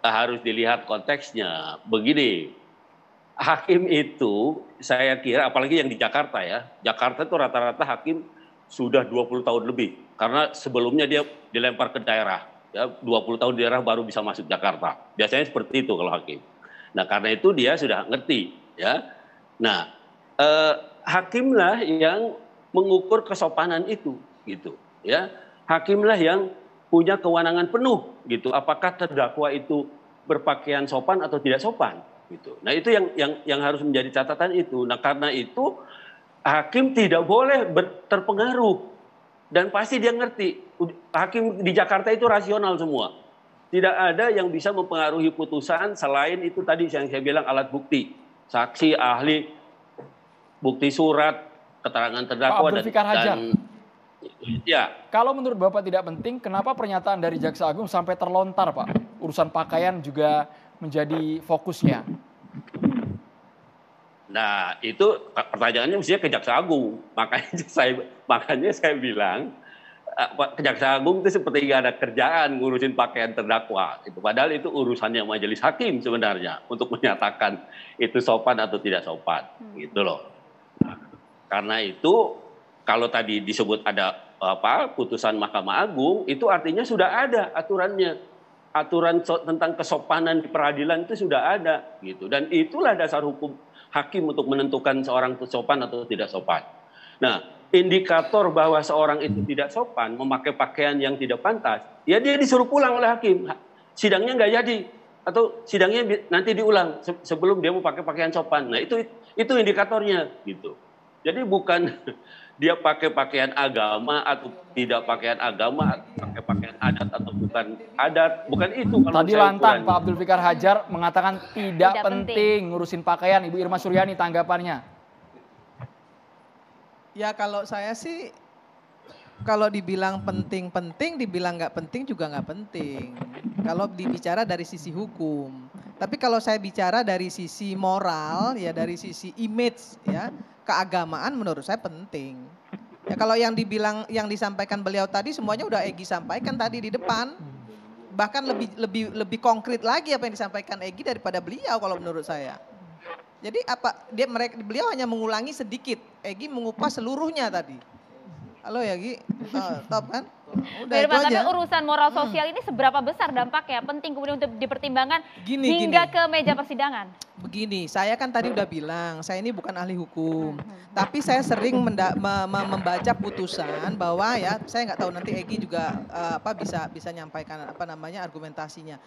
eh, harus dilihat konteksnya. Begini, hakim itu saya kira apalagi yang di Jakarta ya. Jakarta itu rata-rata hakim sudah 20 tahun lebih karena sebelumnya dia dilempar ke daerah ya 20 tahun di daerah baru bisa masuk Jakarta. Biasanya seperti itu kalau hakim. Nah, karena itu dia sudah ngerti ya. Nah, eh, hakimlah yang mengukur kesopanan itu gitu ya. Hakimlah yang punya kewenangan penuh gitu. Apakah terdakwa itu berpakaian sopan atau tidak sopan gitu. Nah, itu yang yang yang harus menjadi catatan itu. Nah, karena itu hakim tidak boleh terpengaruh dan pasti dia ngerti hakim di Jakarta itu rasional semua. Tidak ada yang bisa mempengaruhi putusan selain itu tadi yang saya bilang alat bukti, saksi, ahli, bukti surat, keterangan terdakwa dan, dan ya. Kalau menurut Bapak tidak penting, kenapa pernyataan dari Jaksa Agung sampai terlontar, Pak? Urusan pakaian juga menjadi fokusnya. Nah, itu pertanyaannya mestinya ke Jaksa Agung. Makanya saya makanya saya bilang eh, Kejaksaan Agung itu seperti nggak ada kerjaan ngurusin pakaian terdakwa. Itu padahal itu urusannya majelis hakim sebenarnya untuk menyatakan itu sopan atau tidak sopan, hmm. gitu loh. Karena itu kalau tadi disebut ada apa putusan Mahkamah Agung itu artinya sudah ada aturannya aturan tentang kesopanan di peradilan itu sudah ada gitu dan itulah dasar hukum hakim untuk menentukan seorang sopan atau tidak sopan. Nah, indikator bahwa seorang itu tidak sopan, memakai pakaian yang tidak pantas, ya dia disuruh pulang oleh hakim. Sidangnya nggak jadi atau sidangnya nanti diulang sebelum dia mau pakai pakaian sopan. Nah, itu itu indikatornya gitu. Jadi bukan dia pakai pakaian agama atau tidak pakaian agama, pakai pakaian adat atau bukan adat, bukan itu. Kalau Tadi lantang Pak Abdul Fikar Hajar mengatakan tidak, tidak penting, penting ngurusin pakaian. Ibu Irma Suryani tanggapannya. Ya kalau saya sih kalau dibilang penting-penting, dibilang nggak penting juga nggak penting. Kalau dibicara dari sisi hukum, tapi kalau saya bicara dari sisi moral, ya dari sisi image, ya keagamaan menurut saya penting. Ya kalau yang dibilang yang disampaikan beliau tadi semuanya udah Egi sampaikan tadi di depan. Bahkan lebih lebih lebih konkret lagi apa yang disampaikan Egi daripada beliau kalau menurut saya. Jadi apa dia mereka beliau hanya mengulangi sedikit. Egi mengupas seluruhnya tadi. Halo ya Gi, uh, top kan? Udah aja. Tapi urusan moral hmm. sosial hmm. ini seberapa besar dampaknya? Penting kemudian untuk dipertimbangkan gini, hingga gini. ke meja persidangan. Begini, saya kan tadi udah bilang, saya ini bukan ahli hukum. Hmm. Tapi saya sering menda, me, me, membaca putusan bahwa ya, saya nggak tahu nanti Egi juga uh, apa bisa bisa nyampaikan apa namanya argumentasinya.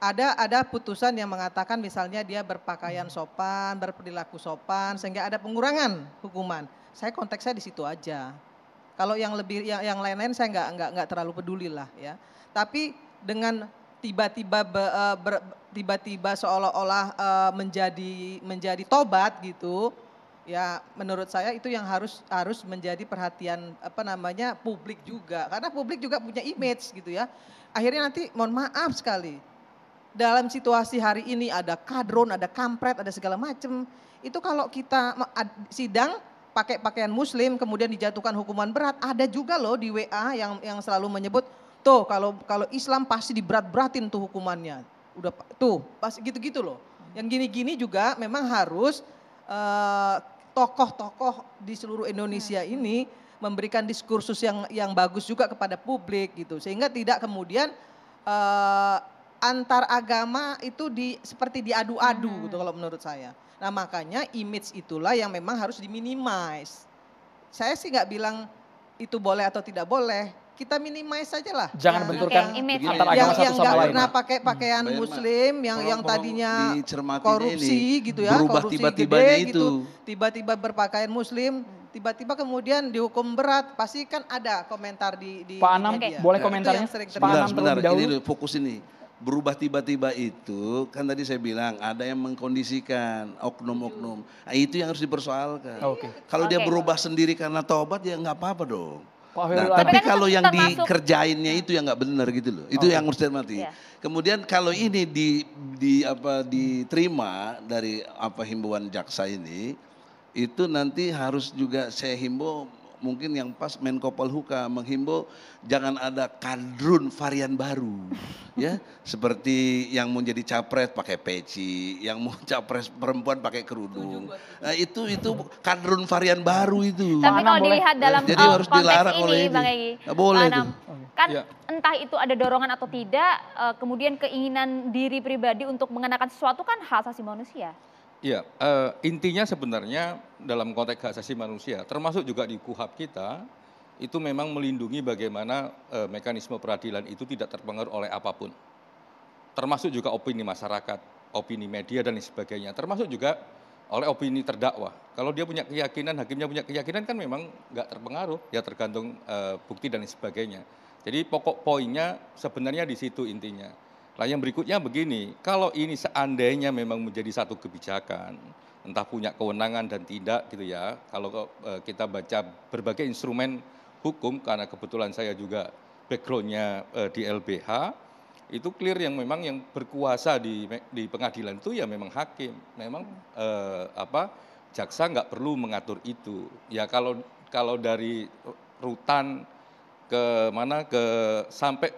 Ada ada putusan yang mengatakan misalnya dia berpakaian sopan, berperilaku sopan sehingga ada pengurangan hukuman. Saya konteksnya di situ aja kalau yang lebih yang yang lain-lain saya nggak nggak nggak terlalu peduli lah ya. Tapi dengan tiba-tiba uh, tiba-tiba seolah-olah uh, menjadi menjadi tobat gitu ya menurut saya itu yang harus harus menjadi perhatian apa namanya publik juga. Karena publik juga punya image gitu ya. Akhirnya nanti mohon maaf sekali. Dalam situasi hari ini ada kadron ada kampret ada segala macam itu kalau kita sidang pakai pakaian muslim kemudian dijatuhkan hukuman berat. Ada juga loh di WA yang yang selalu menyebut tuh kalau kalau Islam pasti diberat-beratin tuh hukumannya. Udah tuh pasti gitu-gitu loh. Yang gini-gini juga memang harus tokoh tokoh-tokoh di seluruh Indonesia hmm. ini memberikan diskursus yang yang bagus juga kepada publik gitu sehingga tidak kemudian uh, antar agama itu di seperti diadu-adu hmm. gitu kalau menurut saya. Nah makanya image itulah yang memang harus diminimize. Saya sih nggak bilang itu boleh atau tidak boleh. Kita minimize saja lah. Jangan nah, benturkan okay, antara agama yang, satu yang sama lain. pernah pakai pakaian hmm. muslim, yang yang tadinya korupsi ini, gitu ya, berubah tiba-tibanya itu. Gitu. Tiba-tiba berpakaian muslim, tiba-tiba kemudian dihukum berat, pasti kan ada komentar di. di Pak Anam, okay. boleh komentarnya? Pak Anam sebentar, ini fokus ini berubah tiba-tiba itu kan tadi saya bilang ada yang mengkondisikan oknum-oknum. Nah, itu yang harus dipersoalkan. Okay. Kalau okay. dia berubah sendiri karena tobat ya nggak apa-apa dong. Nah, tapi kan kalau yang dikerjainnya itu yang nggak benar gitu loh. Itu okay. yang harus mati. Yeah. Kemudian kalau ini di di apa diterima dari apa himbauan jaksa ini itu nanti harus juga saya himbau mungkin yang pas Menko Polhuka menghimbau jangan ada kadrun varian baru ya seperti yang mau jadi capres pakai peci, yang mau capres perempuan pakai kerudung. Nah, itu itu kadrun varian baru itu. Tapi kalau dilihat dalam Jadi eh, harus konteks dilarang ini, oleh ini. Bang Egy, Nggak boleh Bang tuh. kan Ya. entah itu ada dorongan atau tidak, eh, kemudian keinginan diri pribadi untuk mengenakan sesuatu kan hak asasi manusia. Iya, eh, intinya sebenarnya dalam konteks hak asasi manusia, termasuk juga di KUHAP kita, itu memang melindungi bagaimana eh, mekanisme peradilan itu tidak terpengaruh oleh apa pun. Termasuk juga opini masyarakat, opini media dan sebagainya, termasuk juga oleh opini terdakwa. Kalau dia punya keyakinan, hakimnya punya keyakinan kan memang nggak terpengaruh, ya tergantung eh, bukti dan sebagainya. Jadi pokok poinnya sebenarnya di situ intinya. Nah yang berikutnya begini, kalau ini seandainya memang menjadi satu kebijakan, entah punya kewenangan dan tidak gitu ya, kalau eh, kita baca berbagai instrumen hukum, karena kebetulan saya juga backgroundnya eh, di LBH, itu clear yang memang yang berkuasa di, di pengadilan itu ya memang hakim, memang eh, apa jaksa nggak perlu mengatur itu. Ya kalau kalau dari rutan ke mana ke sampai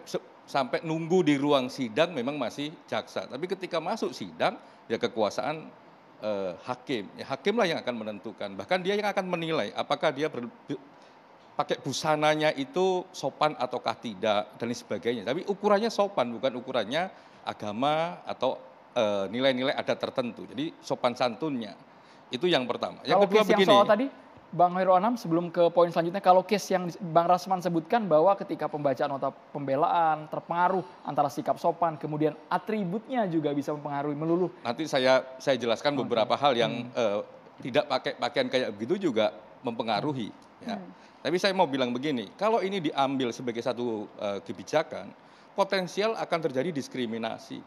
sampai nunggu di ruang sidang memang masih jaksa. Tapi ketika masuk sidang ya kekuasaan eh, hakim. Ya hakim lah yang akan menentukan. Bahkan dia yang akan menilai apakah dia ber- pakai busananya itu sopan ataukah tidak dan lain sebagainya. Tapi ukurannya sopan bukan ukurannya agama atau eh, nilai-nilai adat tertentu. Jadi sopan santunnya. Itu yang pertama. Yang Kalau kedua yang begini. soal tadi, Bang Hoirul Anam sebelum ke poin selanjutnya, kalau case yang Bang Rasman sebutkan bahwa ketika pembacaan nota pembelaan terpengaruh antara sikap sopan, kemudian atributnya juga bisa mempengaruhi meluluh. Nanti saya saya jelaskan beberapa hal yang Hmm. eh, tidak pakai pakaian kayak begitu juga mempengaruhi. Ya. Tapi saya mau bilang begini, kalau ini diambil sebagai satu eh, kebijakan, potensial akan terjadi diskriminasi.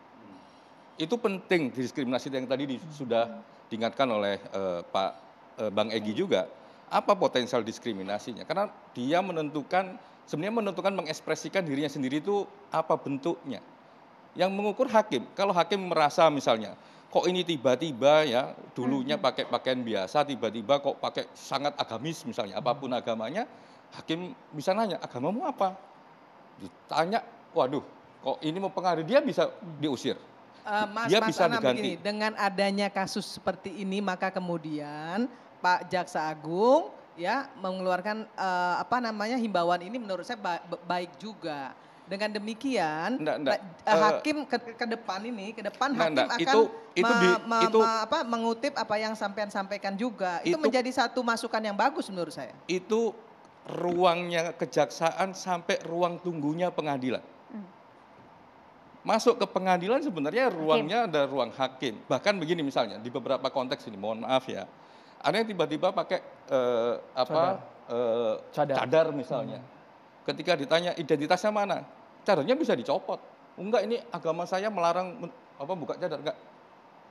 Itu penting diskriminasi yang tadi di- sudah diingatkan oleh eh, Pak eh, Bang Egi juga. Apa potensial diskriminasinya? Karena dia menentukan sebenarnya menentukan mengekspresikan dirinya sendiri itu apa bentuknya yang mengukur hakim. Kalau hakim merasa misalnya, kok ini tiba-tiba ya dulunya pakai pakaian biasa, tiba-tiba kok pakai sangat agamis misalnya, apa pun agamanya, hakim bisa nanya, agamamu apa? Ditanya, waduh, kok ini mempengaruhi dia bisa diusir. Eh, Mas, Dia Mas bisa Anam diganti. begini, dengan adanya kasus seperti ini maka kemudian Pak Jaksa Agung ya mengeluarkan eh, apa namanya himbauan ini menurut saya ba- ba- baik juga. Dengan demikian Nggak, nggak. eh, Eh, hakim ke, ke depan ini ke depan Nggak, hakim nggak. akan Itu- itu me- di- me- itu- me- apa, mengutip apa yang sampean sampaikan juga. Itu, Itu- menjadi satu masukan yang bagus menurut saya. Itu ruangnya kejaksaan sampai ruang tunggunya pengadilan. Masuk ke pengadilan sebenarnya ruangnya ada ruang hakim. Bahkan begini misalnya di beberapa konteks ini, mohon maaf ya, ada yang tiba-tiba pakai eh, apa eh, Cadar. cadar misalnya. Ketika ditanya identitasnya mana, cadarnya bisa dicopot. Enggak ini agama saya melarang apa buka cadar enggak.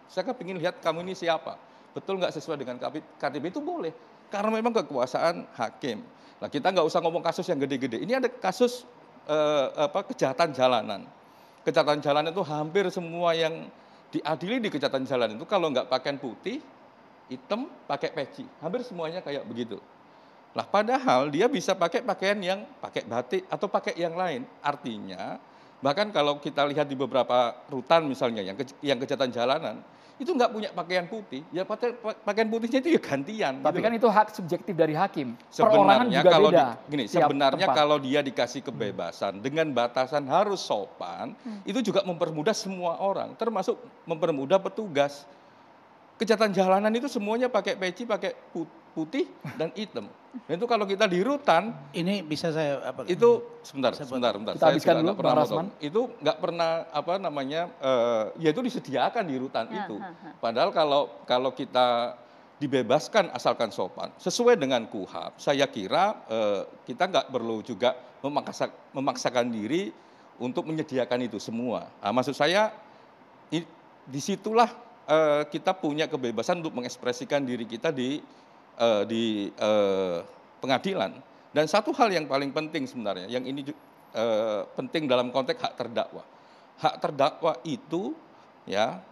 Saya kan ingin lihat kamu ini siapa. Betul nggak sesuai dengan KTP KTP itu boleh. Karena memang kekuasaan hakim. Nah kita nggak usah ngomong kasus yang gede-gede. Ini ada kasus eh, apa kejahatan jalanan. Kejahatan jalanan itu hampir semua yang diadili di kejahatan jalanan itu kalau nggak pakaian putih, hitam, pakai peci. Hampir semuanya kayak begitu. Nah, padahal dia bisa pakai pakaian yang pakai batik atau pakai yang lain. Artinya, bahkan kalau kita lihat di beberapa rutan misalnya yang ke- yang kejahatan jalanan, itu nggak punya pakaian putih, ya pakai pakaian putihnya itu ya gantian. Tapi gitu kan itu hak subjektif dari hakim. Perorangan Sebenarnya juga kalau beda. di- gini, sebenarnya tempat. kalau dia dikasih kebebasan dengan batasan harus sopan, itu juga mempermudah semua orang, termasuk mempermudah petugas. Kejahatan jalanan itu semuanya pakai peci, pakai pu- putih dan hitam. Dan itu kalau kita di rutan, Ini bisa saya apa? itu sebentar, Saya sebentar, sebentar. Kita habiskan juga dulu, pernah motong. Itu nggak pernah apa namanya, eh, ya itu disediakan di rutan Ya, itu. ha, ha. Padahal kalau kalau kita dibebaskan asalkan sopan, sesuai dengan KUHAP, saya kira eh, kita nggak perlu juga memaksa, memaksakan diri untuk menyediakan itu semua. Nah, maksud saya i- di situlah eh, kita punya kebebasan untuk mengekspresikan diri kita di eh, di eh, pengadilan. Dan satu hal yang paling penting sebenarnya, yang ini eh, penting dalam konteks hak terdakwa. Hak terdakwa itu ya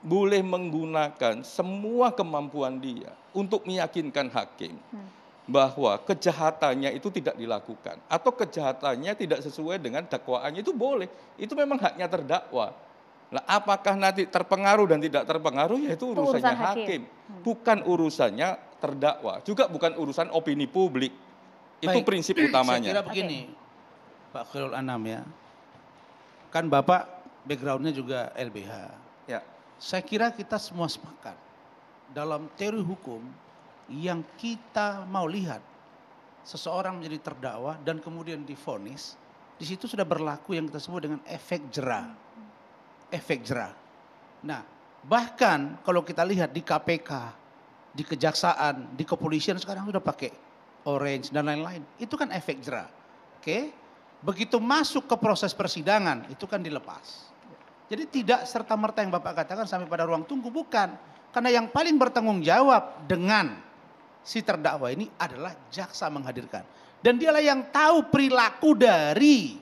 boleh menggunakan semua kemampuan dia untuk meyakinkan hakim, bahwa kejahatannya itu tidak dilakukan atau kejahatannya tidak sesuai dengan dakwaannya itu boleh. Itu memang haknya terdakwa. Nah, apakah nanti terpengaruh dan tidak terpengaruh ya itu urusannya urusan hakim. hakim, bukan urusannya terdakwa, juga bukan urusan opini publik. Itu Baik. prinsip Saya utamanya. kira begini, Pak Khairul Anam ya. Kan Bapak backgroundnya juga LBH. Ya. Saya kira kita semua sepakat dalam teori hukum yang kita mau lihat seseorang menjadi terdakwa dan kemudian difonis, di situ sudah berlaku yang kita sebut dengan efek jerah. Efek jerah. Nah, bahkan kalau kita lihat di KPK, di kejaksaan, di kepolisian sekarang sudah pakai orange dan lain-lain. Itu kan efek jerah. Oke? Begitu masuk ke proses persidangan, itu kan dilepas. Jadi tidak serta-merta yang Bapak katakan sampai pada ruang tunggu, bukan. Karena yang paling bertanggung jawab dengan si terdakwa ini adalah jaksa menghadirkan. Dan dialah yang tahu perilaku dari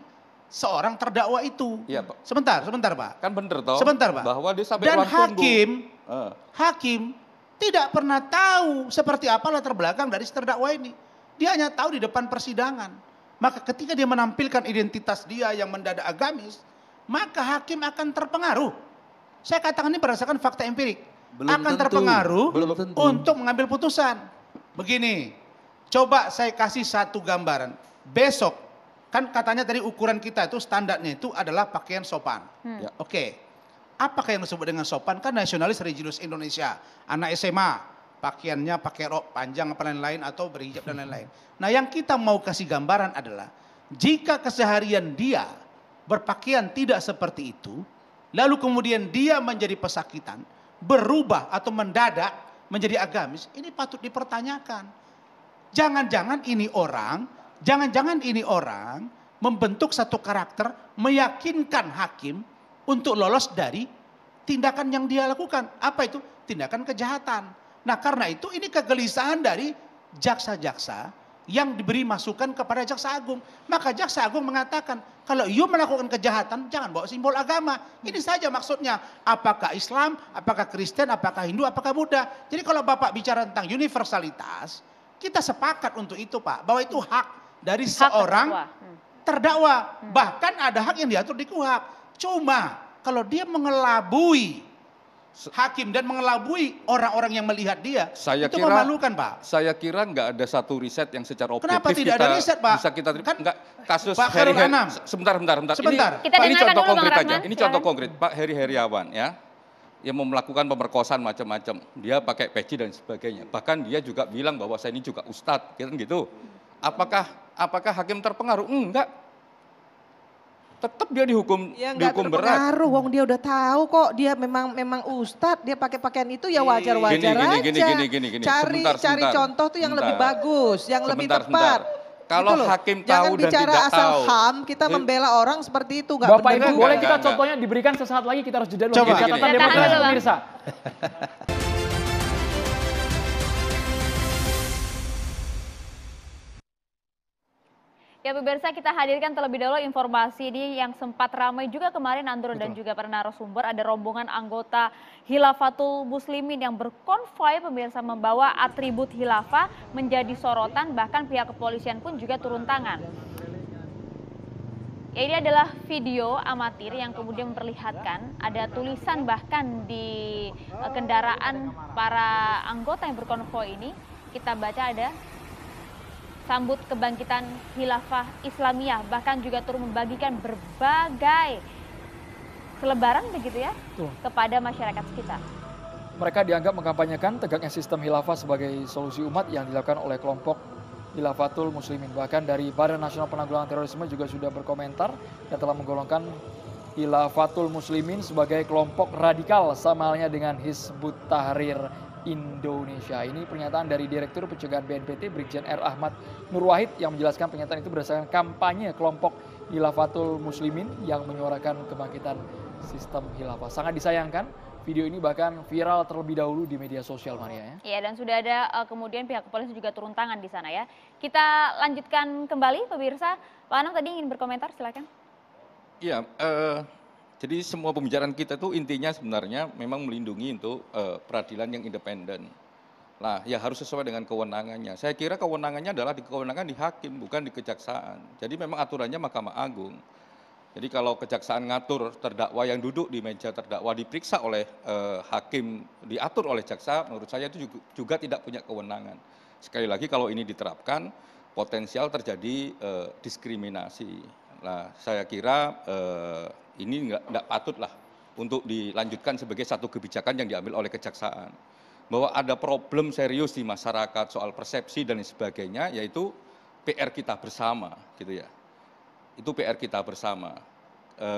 seorang terdakwa itu. Iya, Pak. Sebentar, sebentar Pak. Kan bener toh. Sebentar, Pak. Bahwa dia sampai Dan hakim, Eh. hakim tidak pernah tahu seperti apa latar belakang dari si terdakwa ini. Dia hanya tahu di depan persidangan. Maka ketika dia menampilkan identitas dia yang mendadak agamis, maka hakim akan terpengaruh. Saya katakan ini berdasarkan fakta empirik. Belum akan tentu. terpengaruh Belum tentu. untuk mengambil putusan. Begini, coba saya kasih satu gambaran. Besok, kan katanya tadi ukuran kita itu standarnya itu adalah pakaian sopan. Ya. Oke, apakah yang disebut dengan sopan? Kan nasionalis religius Indonesia, anak SMA, pakaiannya pakai rok panjang apa lain-lain atau berhijab dan lain-lain. Nah yang kita mau kasih gambaran adalah, jika keseharian dia berpakaian tidak seperti itu, lalu kemudian dia menjadi pesakitan, berubah atau mendadak menjadi agamis, ini patut dipertanyakan. Jangan-jangan ini orang, jangan-jangan ini orang membentuk satu karakter, meyakinkan hakim untuk lolos dari tindakan yang dia lakukan. Apa itu? Tindakan kejahatan. Nah karena itu ini kegelisahan dari jaksa-jaksa yang diberi masukan kepada jaksa agung. Maka jaksa agung mengatakan, kalau you melakukan kejahatan, jangan bawa simbol agama. Ini saja maksudnya. Apakah Islam, apakah Kristen, apakah Hindu, apakah Buddha. Jadi kalau Bapak bicara tentang universalitas, kita sepakat untuk itu Pak. Bahwa itu hak dari Hak seorang terdakwa. Hmm. terdakwa. Bahkan ada hak yang diatur di KUHP. Cuma kalau dia mengelabui hakim dan mengelabui orang-orang yang melihat dia, Saya itu kira- memalukan Pak. Saya kira nggak ada satu riset yang secara objektif Kenapa tidak ada kita riset, Pak? bisa kita terima. Kan Nggak, kasus Pak Heri Heri- sebentar, sebentar, sebentar. Sebentar. Ini, Kita ini dengarkan contoh dulu, konkret aja. Ini silakan. contoh konkret. Pak Heri Heriawan ya, yang mau melakukan pemerkosaan macam-macam. Dia pakai peci dan sebagainya. Bahkan dia juga bilang bahwa saya ini juga ustadz, kan gitu. Apakah apakah hakim terpengaruh? Enggak. Tetap dia dihukum Ya dihukum berat. terpengaruh, wong dia udah tahu kok dia memang memang ustadz, dia pakai pakaian itu ya wajar-wajar Gini, aja. gini, gini, gini, gini, gini. Cari Sebentar, cari sebentar. contoh tuh yang lebih Sebentar. bagus, yang lebih Sebentar, tepat. sebentar. Kalau Gitu loh. hakim Jangan tahu dan bicara tidak asal tahu. ham, kita membela orang seperti itu nggak Bapak benar Ibu boleh kita contohnya diberikan sesaat lagi kita harus jeda dulu. Coba. Catatan Gini, gini. demokrasi Tahan dulu, Bang. pemirsa. Ya pemirsa kita hadirkan terlebih dahulu informasi ini yang sempat ramai juga kemarin Andro dan juga para narasumber. Ada rombongan anggota Hilafatul Muslimin yang berkonvoy pemirsa membawa atribut hilafah menjadi sorotan. Bahkan pihak kepolisian pun juga turun tangan. Ya, ini adalah video amatir yang kemudian memperlihatkan ada tulisan bahkan di eh, kendaraan para anggota yang berkonvoy ini. Kita baca ada sambut kebangkitan khilafah Islamiyah bahkan juga turut membagikan berbagai selebaran begitu ya Tuh. kepada masyarakat sekitar. Mereka dianggap mengkampanyekan tegaknya sistem khilafah sebagai solusi umat yang dilakukan oleh kelompok Khilafatul Muslimin. Bahkan dari Badan Nasional Penanggulangan Terorisme juga sudah berkomentar dan telah menggolongkan Khilafatul Muslimin sebagai kelompok radikal sama halnya dengan Hizbut Tahrir Indonesia. Ini pernyataan dari Direktur Pencegahan BNPT Brigjen R. Ahmad Nur Wahid yang menjelaskan pernyataan itu berdasarkan kampanye kelompok Khilafatul Muslimin yang menyuarakan kebangkitan sistem khilafah. Sangat disayangkan video ini bahkan viral terlebih dahulu di media sosial Maria ya. Iya dan sudah ada eh, kemudian pihak kepolisian juga turun tangan di sana ya. Kita lanjutkan kembali pemirsa. Pak Anam tadi ingin berkomentar silakan. Iya, eh, jadi semua pembicaraan kita itu intinya sebenarnya memang melindungi untuk eh, peradilan yang independen. Nah, ya harus sesuai dengan kewenangannya. Saya kira kewenangannya adalah di kewenangan di hakim, bukan di kejaksaan. Jadi memang aturannya Mahkamah Agung. Jadi kalau kejaksaan ngatur terdakwa yang duduk di meja terdakwa diperiksa oleh eh, hakim, diatur oleh jaksa, menurut saya itu juga, juga tidak punya kewenangan. Sekali lagi kalau ini diterapkan, potensial terjadi eh, diskriminasi. Nah, saya kira ini nggak nggak patut lah untuk dilanjutkan sebagai satu kebijakan yang diambil oleh kejaksaan. Bahwa ada problem serius di masyarakat soal persepsi dan sebagainya yaitu PR kita bersama gitu ya. Itu PR kita bersama. E,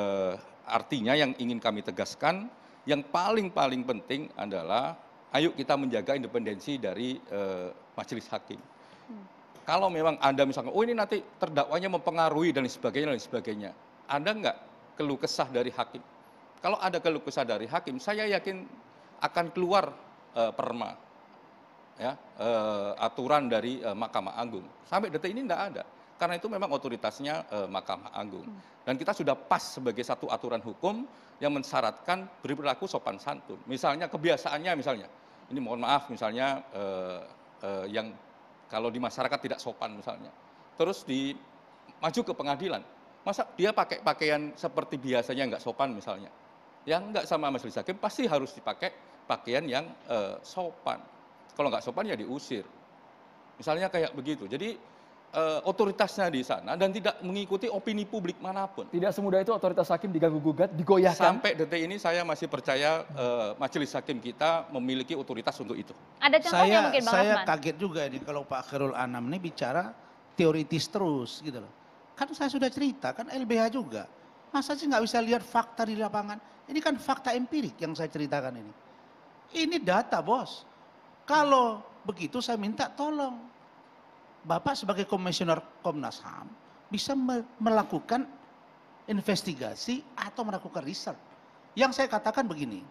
artinya yang ingin kami tegaskan yang paling paling penting adalah ayo kita menjaga independensi dari e, majelis hakim. Kalau memang ada misalnya oh ini nanti terdakwanya mempengaruhi dan sebagainya dan sebagainya. Ada nggak keluh kesah dari hakim kalau ada keluh kesah dari hakim saya yakin akan keluar uh, perma, ya, uh, aturan dari uh, Mahkamah Agung. Sampai detik ini tidak ada, karena itu memang otoritasnya Mahkamah Agung. Hmm. Dan kita sudah pas sebagai satu aturan hukum yang mensyaratkan berperilaku sopan santun. Misalnya kebiasaannya misalnya, ini mohon maaf misalnya yang kalau di masyarakat tidak sopan misalnya, terus di maju ke pengadilan, masa dia pakai pakaian seperti biasanya nggak sopan misalnya, yang nggak sama majelis hakim pasti harus dipakai pakaian yang uh, sopan. Kalau nggak sopan ya diusir. Misalnya kayak begitu. Jadi uh, otoritasnya di sana dan tidak mengikuti opini publik mana pun. Tidak semudah itu otoritas hakim diganggu gugat, digoyahkan. Sampai detik ini saya masih percaya uh, majelis hakim kita memiliki otoritas untuk itu. Ada contohnya saya, mungkin Bang Saya Rahman? kaget juga ini kalau Pak Khairul Anam ini bicara teoritis terus gitu loh. Kan saya sudah cerita, kan LBH juga. Masa sih nggak bisa lihat fakta di lapangan? Ini kan fakta empirik yang saya ceritakan ini. Ini data bos. Kalau begitu saya minta tolong. Bapak sebagai komisioner Komnas HAM bisa melakukan investigasi atau melakukan riset. Yang saya katakan begini,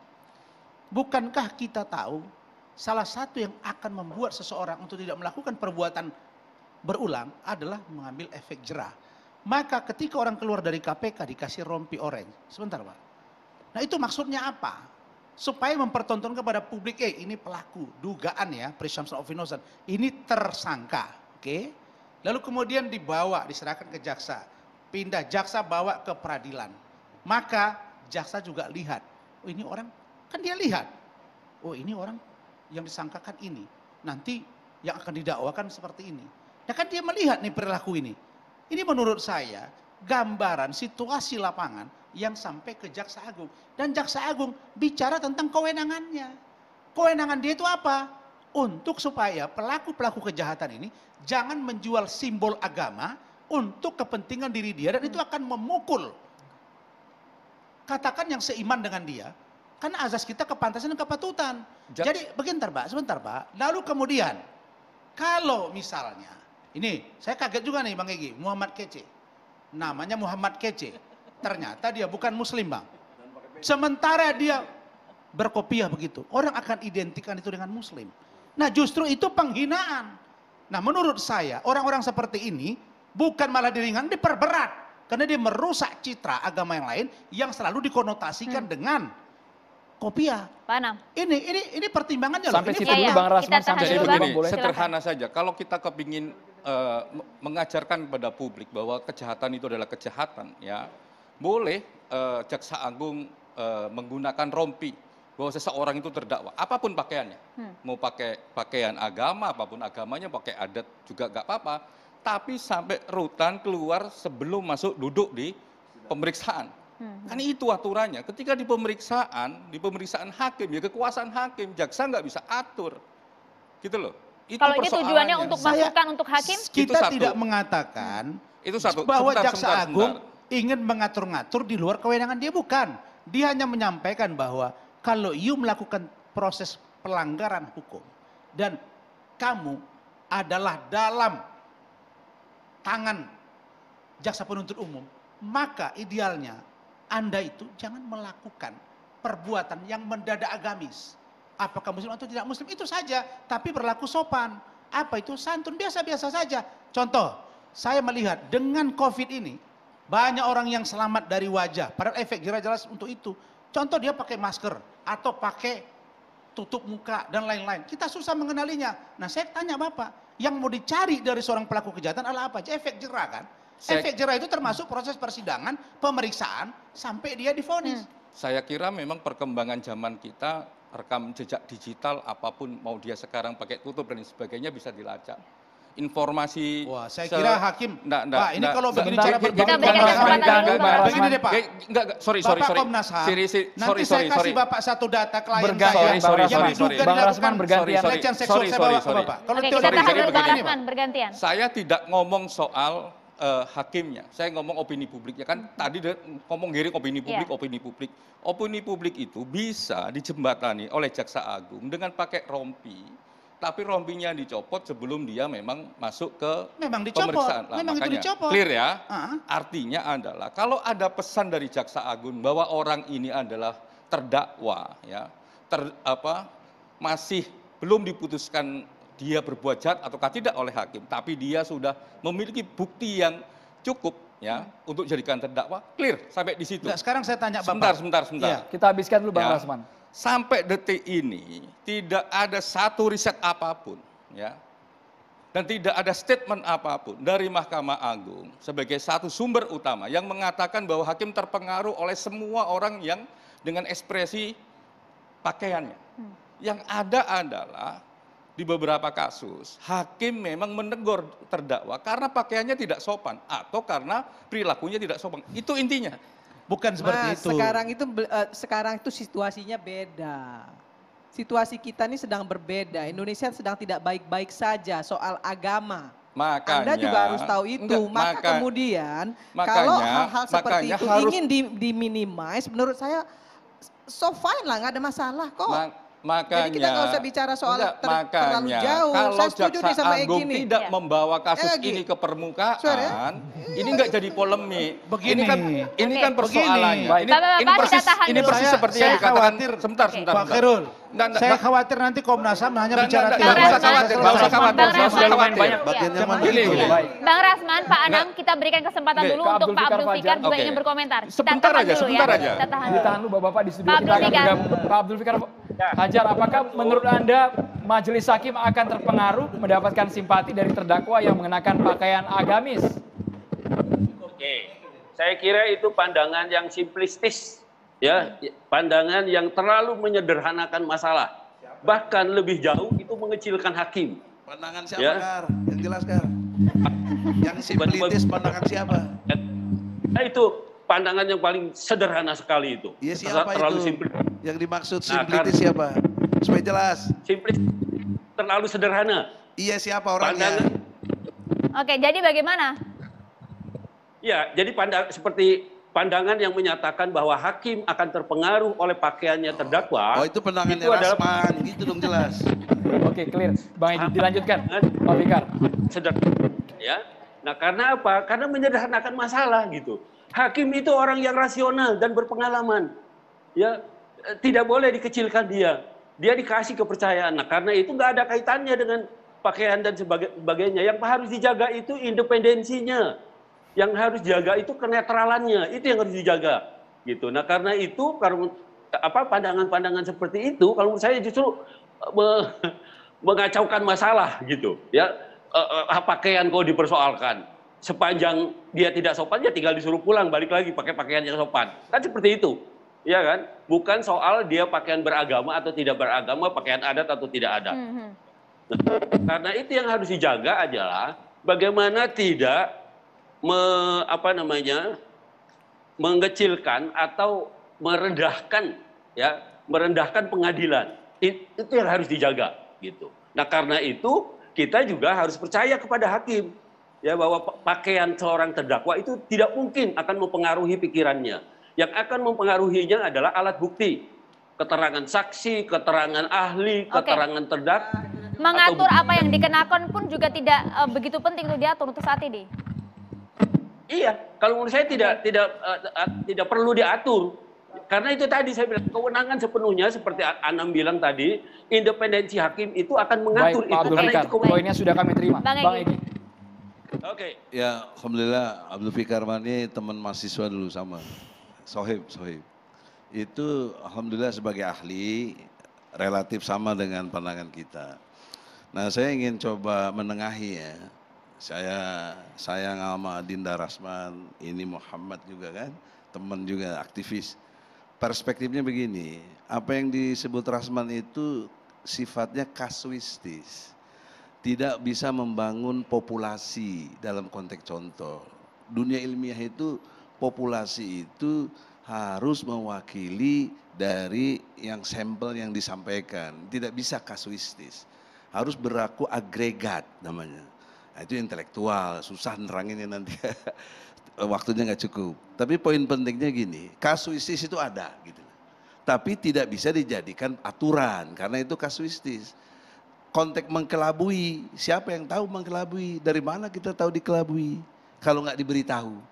bukankah kita tahu salah satu yang akan membuat seseorang untuk tidak melakukan perbuatan berulang adalah mengambil efek jerah. Maka ketika orang keluar dari KPK dikasih rompi orange. Sebentar Pak. Nah itu maksudnya apa? supaya mempertontonkan kepada publik, eh ini pelaku, dugaan ya, presumption of innocence, ini tersangka, oke? Okay? Lalu kemudian dibawa, diserahkan ke jaksa, pindah jaksa bawa ke peradilan, maka jaksa juga lihat, oh ini orang, kan dia lihat, oh ini orang yang disangkakan ini, nanti yang akan didakwakan seperti ini. Nah kan dia melihat nih perilaku ini. Ini menurut saya gambaran situasi lapangan yang sampai ke Jaksa Agung. Dan Jaksa Agung bicara tentang kewenangannya. Kewenangan dia itu apa? Untuk supaya pelaku-pelaku kejahatan ini jangan menjual simbol agama untuk kepentingan diri dia dan itu akan memukul. Katakan yang seiman dengan dia, karena azas kita kepantasan dan kepatutan. Jak Jadi bentar Pak, sebentar Pak. Lalu kemudian, kalau misalnya, ini saya kaget juga nih Bang Egi, Muhammad Kece. Namanya Muhammad Kece Ternyata dia bukan muslim bang. Sementara dia berkopiah begitu. Orang akan identikan itu dengan muslim. Nah justru itu penghinaan. Nah menurut saya orang-orang seperti ini bukan malah diringan, diperberat. Karena dia merusak citra agama yang lain yang selalu dikonotasikan hmm. dengan kopiah. Panam. Ini ini ini pertimbangannya sampai loh. Sampai situ dulu Bang Rasman sampai situ begini, sederhana saja. Kalau kita kepingin uh, mengajarkan kepada publik bahwa kejahatan itu adalah kejahatan ya. Boleh uh, jaksa agung uh, menggunakan rompi bahwa seseorang itu terdakwa apa pun pakaiannya. Hmm. mau pakai pakaian agama apa pun agamanya pakai adat juga gak apa-apa. Tapi sampai rutan keluar sebelum masuk duduk di pemeriksaan. Hmm. kan itu aturannya. Ketika di pemeriksaan di pemeriksaan hakim ya kekuasaan hakim jaksa nggak bisa atur. Gitu loh itu kalau ini tujuannya untuk masukan untuk hakim? kita tidak mengatakan itu satu. bahwa sebentar, jaksa sebentar, agung sebentar. ingin mengatur-ngatur di luar kewenangan dia bukan. Dia hanya menyampaikan bahwa kalau you melakukan proses pelanggaran hukum dan kamu adalah dalam tangan jaksa penuntut umum, maka idealnya Anda itu jangan melakukan perbuatan yang mendadak agamis. Apakah muslim atau tidak muslim itu saja, tapi berlaku sopan. Apa itu santun biasa-biasa saja. Contoh, saya melihat dengan COVID ini banyak orang yang selamat dari wajah. Padahal efek jerah jelas untuk itu. Contoh dia pakai masker atau pakai tutup muka dan lain-lain. Kita susah mengenalinya. Nah saya tanya Bapak, yang mau dicari dari seorang pelaku kejahatan adalah apa? Efek jerah kan? Saya- Efek jerah itu termasuk proses persidangan, pemeriksaan, sampai dia difonis. Saya kira memang perkembangan zaman kita rekam jejak digital apa pun mau dia sekarang pakai tutup dan sebagainya bisa dilacak. Informasi Wah, saya kira hakim. Nggak, nggak, Pak, ini nggak. kalau begini cara Rasman. Begini deh Pak. Eh, enggak, enggak, sorry, sorry, Bapak sorry. Komnas HAM, Sorry, sorry, nanti sorry, saya sorry, kasih sorry. Bapak satu data klien Bergantian, saya Bang yang diduga Bang dilakukan Rasman bergantian. Sorry, pelecehan sorry, seksual sorry, saya bawa ke sorry. Bapak. Kalau teori Bang begini, bergantian. Saya tidak ngomong soal eh, hakimnya, saya ngomong opini publiknya kan tadi dia ngomong giring opini publik, Iya. opini publik. Opini publik itu bisa dijembatani oleh jaksa agung dengan pakai rompi, tapi rompinya dicopot sebelum dia memang masuk ke Memang dicopot, pemeriksaan. Nah, memang itu makanya, dicopot. Clear ya? Ah. Artinya adalah kalau ada pesan dari jaksa agung bahwa orang ini adalah terdakwa, ya, ter, apa, masih belum diputuskan dia berbuat jahat ataukah tidak oleh hakim, tapi dia sudah memiliki bukti yang cukup ya untuk jadikan terdakwa, clear sampai di situ. Enggak, sekarang saya tanya Bapak. Sebentar, sebentar, sebentar. Iya. Kita habiskan dulu Bang Ya. Rasman. Sampai detik ini tidak ada satu riset apa pun, ya, dan tidak ada statement apa pun dari Mahkamah Agung sebagai satu sumber utama yang mengatakan bahwa hakim terpengaruh oleh semua orang yang dengan ekspresi pakaiannya. Yang ada adalah di beberapa kasus hakim memang menegur terdakwa karena pakaiannya tidak sopan atau karena perilakunya tidak sopan. Itu intinya. Bukan seperti Mas, itu. sekarang itu eh, sekarang itu situasinya beda. Situasi kita ini sedang berbeda. Indonesia sedang tidak baik-baik saja soal agama. Makanya Anda juga harus tahu itu. Enggak, Maka maka- kemudian makanya- kalau hal-hal seperti makanya itu harus- ingin di, diminimize, menurut saya so fine lah, nggak ada masalah kok. Ma- makanya Jadi kita nggak usah bicara soal enggak, ter- terlalu makanya jauh. Kalau Saya setuju jaksa nih sama agung Egy nih. tidak Iya. membawa kasus Egy. ini ke permukaan, Suara ya? ini enggak jadi polemik. Begini. Ini kan ini Oke. kan persoalannya. Begini. Ini, Bapak-bapak, ini persis ini persis Saya- seperti saya yang dikatakan. khawatir. Sebentar, sebentar. Pak enggak, saya khawatir nanti Komnas HAM hanya bicara enggak usah khawatir, enggak usah Bang khawatir, enggak usah Rasman. khawatir. Mana Gini, gini. Bang Rasman, Pak Anam, kita berikan kesempatan dulu untuk Pak Abdul Fikar juga ingin berkomentar. Sebentar aja, dulu sebentar ya. aja. Kita tahan Ditahan dulu. Bapak-Bapak di studio Pak kita Abdul Fikar. Pak Abdul Fikar Hajar, apakah menurut Anda majelis hakim akan terpengaruh mendapatkan simpati dari terdakwa yang mengenakan pakaian agamis? Oke, saya kira itu pandangan yang simplistis, ya, pandangan yang terlalu menyederhanakan masalah. Bahkan lebih jauh itu mengecilkan hakim. Pandangan siapa, Ya. Kar? Yang jelas, Kar. Yang simplitis pandangan siapa? Nah, itu pandangan yang paling sederhana sekali itu. Iya siapa terlalu itu? simplis. Yang dimaksud Nah, simplitis Kar- siapa? Supaya jelas. Simplis terlalu sederhana. Iya siapa orangnya? Pandangan Oke, jadi bagaimana? Ya, jadi pandang seperti pandangan yang menyatakan bahwa hakim akan terpengaruh oleh pakaiannya terdakwa. Oh itu pandangannya itu adalah Rasman, gitu dong jelas. Oke, clear. Bang Edi, dilanjutkan. Pak Fikar. sederhana. Ya. Nah, karena apa? Karena menyederhanakan masalah gitu. Hakim itu orang yang rasional dan berpengalaman. Ya, tidak boleh dikecilkan dia. Dia dikasih kepercayaan. Nah, karena itu nggak ada kaitannya dengan pakaian dan sebagai- sebagainya. Yang harus dijaga itu independensinya. Yang harus dijaga itu kenetralannya. Itu yang harus dijaga. Gitu. Nah, karena itu kalau apa pandangan-pandangan seperti itu kalau menurut saya justru eh, me- mengacaukan masalah gitu. Ya, Eh, eh, pakaian kau dipersoalkan. Sepanjang dia tidak sopan ya tinggal disuruh pulang balik lagi pakai pakaian yang sopan. Kan seperti itu. Ya kan? Bukan soal dia pakaian beragama atau tidak beragama, pakaian adat atau tidak adat. Mhm. Karena itu yang harus dijaga adalah bagaimana tidak me, apa namanya mengecilkan atau merendahkan ya merendahkan pengadilan itu yang harus dijaga gitu. Nah karena itu kita juga harus percaya kepada hakim ya bahwa pa- pakaian seorang terdakwa itu tidak mungkin akan mempengaruhi pikirannya. Yang akan mempengaruhinya adalah alat bukti, keterangan saksi, keterangan ahli, Oke. keterangan terdakwa. Mengatur Atau- apa yang dikenakan pun juga tidak eh, begitu penting untuk diatur untuk saat ini. Iya, kalau menurut saya tidak tidak eh, eh, tidak perlu diatur. Karena itu tadi saya bilang kewenangan sepenuhnya seperti Anam bilang tadi, independensi hakim itu akan Baik, mengatur Pak itu Abdul karena Fikar. itu kewenangan. Poinnya sudah kami terima. Bang Bang. Oke. Ya, alhamdulillah Abdul Fikar Mani teman mahasiswa dulu sama. Sohib, Sohib. Itu alhamdulillah sebagai ahli relatif sama dengan pandangan kita. Nah, saya ingin coba menengahi ya. Saya sayang sama Dinda Rasman, ini Muhammad juga kan, teman juga aktivis. Perspektifnya begini, apa yang disebut Rasman itu sifatnya kasuistis. Tidak bisa membangun populasi dalam konteks contoh. Dunia ilmiah itu populasi itu harus mewakili dari yang sampel yang disampaikan. Tidak bisa kasuistis. Harus berlaku agregat namanya. Nah, itu intelektual, susah neranginnya nanti. Waktunya nggak cukup. Tapi poin pentingnya gini, kasuistis itu ada gitu. Tapi tidak bisa dijadikan aturan karena itu kasuistis. Konteks mengkelabui, siapa yang tahu mengkelabui? Dari mana kita tahu dikelabui? Kalau nggak diberitahu.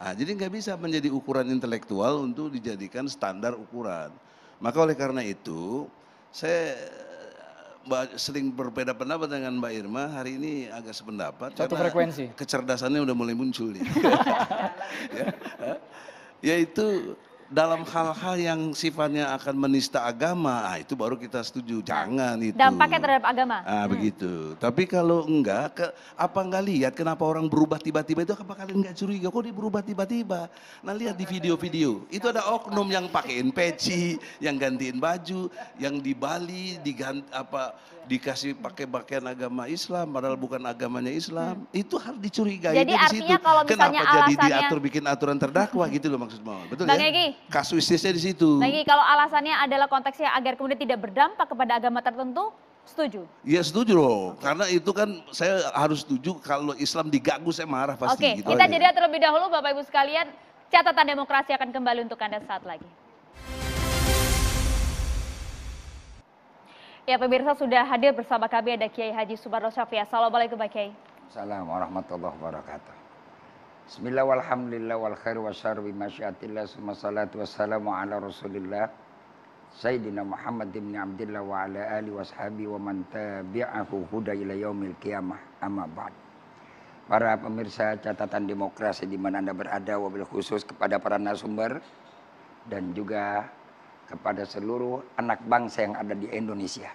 Nah, jadi nggak bisa menjadi ukuran intelektual untuk dijadikan standar ukuran. Maka oleh karena itu, saya sering berbeda pendapat dengan Mbak Irma hari ini agak sependapat satu frekuensi kecerdasannya udah mulai muncul nih ya, yaitu dalam hal-hal yang sifatnya akan menista agama, ah, itu baru kita setuju. Jangan itu. Dampaknya terhadap agama. Ah, hmm. begitu. Tapi kalau enggak, ke, apa enggak lihat kenapa orang berubah tiba-tiba itu apa kalian enggak curiga kok dia berubah tiba-tiba? Nah lihat di video-video, itu ada oknum yang pakein peci, yang gantiin baju, yang di Bali diganti apa dikasih pakai pakaian agama Islam padahal bukan agamanya Islam. Hmm. Itu harus dicurigai. Jadi artinya situ. kalau misalnya Kenapa alasannya... jadi diatur bikin aturan terdakwa gitu loh maksud mau. Betul Bang ya? Egi. Kasuistisnya di situ. Lagi kalau alasannya adalah konteksnya agar kemudian tidak berdampak kepada agama tertentu, setuju? Iya setuju loh, karena itu kan saya harus setuju kalau Islam diganggu saya marah pasti. Oke, gitu kita aja. jeda terlebih dahulu Bapak Ibu sekalian. Catatan demokrasi akan kembali untuk Anda saat lagi. Ya pemirsa sudah hadir bersama kami ada Kiai Haji Subarno Syafi. Assalamualaikum Pak Kiai. Assalamualaikum warahmatullahi wabarakatuh. Bismillah walhamdulillah wal khair wa syar bi masyiatillah summa salatu wassalamu ala rasulillah Sayyidina Muhammad bin Abdullah wa ala ali wa sahabi wa man tabi'ahu huda ila yaumil qiyamah amma ba'd. Para pemirsa catatan demokrasi di mana Anda berada wabil khusus kepada para narasumber dan juga kepada seluruh anak bangsa yang ada di Indonesia.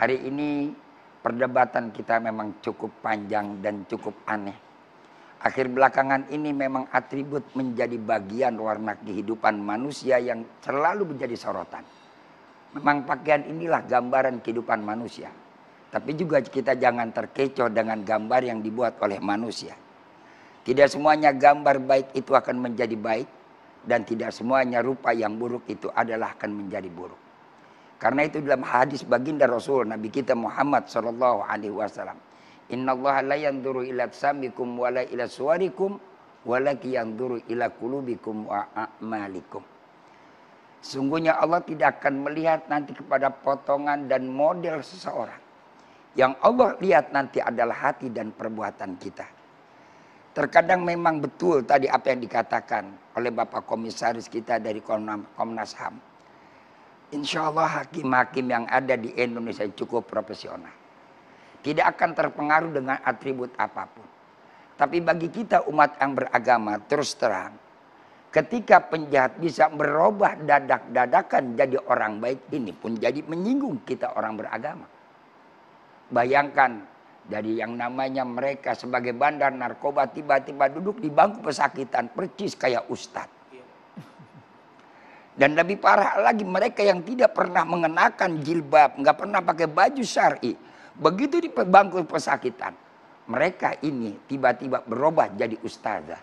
Hari ini perdebatan kita memang cukup panjang dan cukup aneh. Akhir belakangan ini memang atribut menjadi bagian warna kehidupan manusia yang selalu menjadi sorotan. Memang pakaian inilah gambaran kehidupan manusia. Tapi juga kita jangan terkecoh dengan gambar yang dibuat oleh manusia. Tidak semuanya gambar baik itu akan menjadi baik dan tidak semuanya rupa yang buruk itu adalah akan menjadi buruk. Karena itu dalam hadis baginda Rasul Nabi kita Muhammad sallallahu alaihi wasallam. Inna Allah la yanzuru ila samikum wa la ila suwarikum walaki yanzuru ila kulubikum wa a'malikum. Sungguhnya Allah tidak akan melihat nanti kepada potongan dan model seseorang. Yang Allah lihat nanti adalah hati dan perbuatan kita. Terkadang memang betul tadi apa yang dikatakan oleh Bapak Komisaris kita dari Komnas HAM Insya Allah hakim-hakim yang ada di Indonesia cukup profesional. Tidak akan terpengaruh dengan atribut apa pun. Tapi bagi kita umat yang beragama terus terang. Ketika penjahat bisa berubah dadak-dadakan jadi orang baik ini pun jadi menyinggung kita orang beragama. Bayangkan dari yang namanya mereka sebagai bandar narkoba tiba-tiba duduk di bangku pesakitan percis kayak ustadz. Dan lebih parah lagi mereka yang tidak pernah mengenakan jilbab, nggak pernah pakai baju syari. Begitu di bangku pesakitan, mereka ini tiba-tiba berubah jadi ustazah.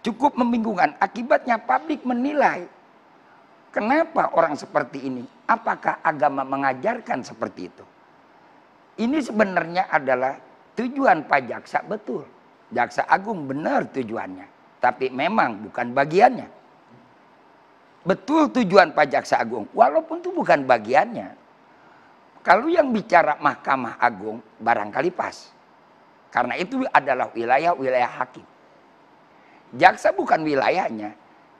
Cukup membingungkan, akibatnya publik menilai. Kenapa orang seperti ini? Apakah agama mengajarkan seperti itu? Ini sebenarnya adalah tujuan Pak Jaksa betul. Jaksa Agung benar tujuannya. Tapi memang bukan bagiannya. Betul tujuan Pak Jaksa Agung, walaupun itu bukan bagiannya. Kalau yang bicara Mahkamah Agung barangkali pas. Karena itu adalah wilayah-wilayah hakim. Jaksa bukan wilayahnya.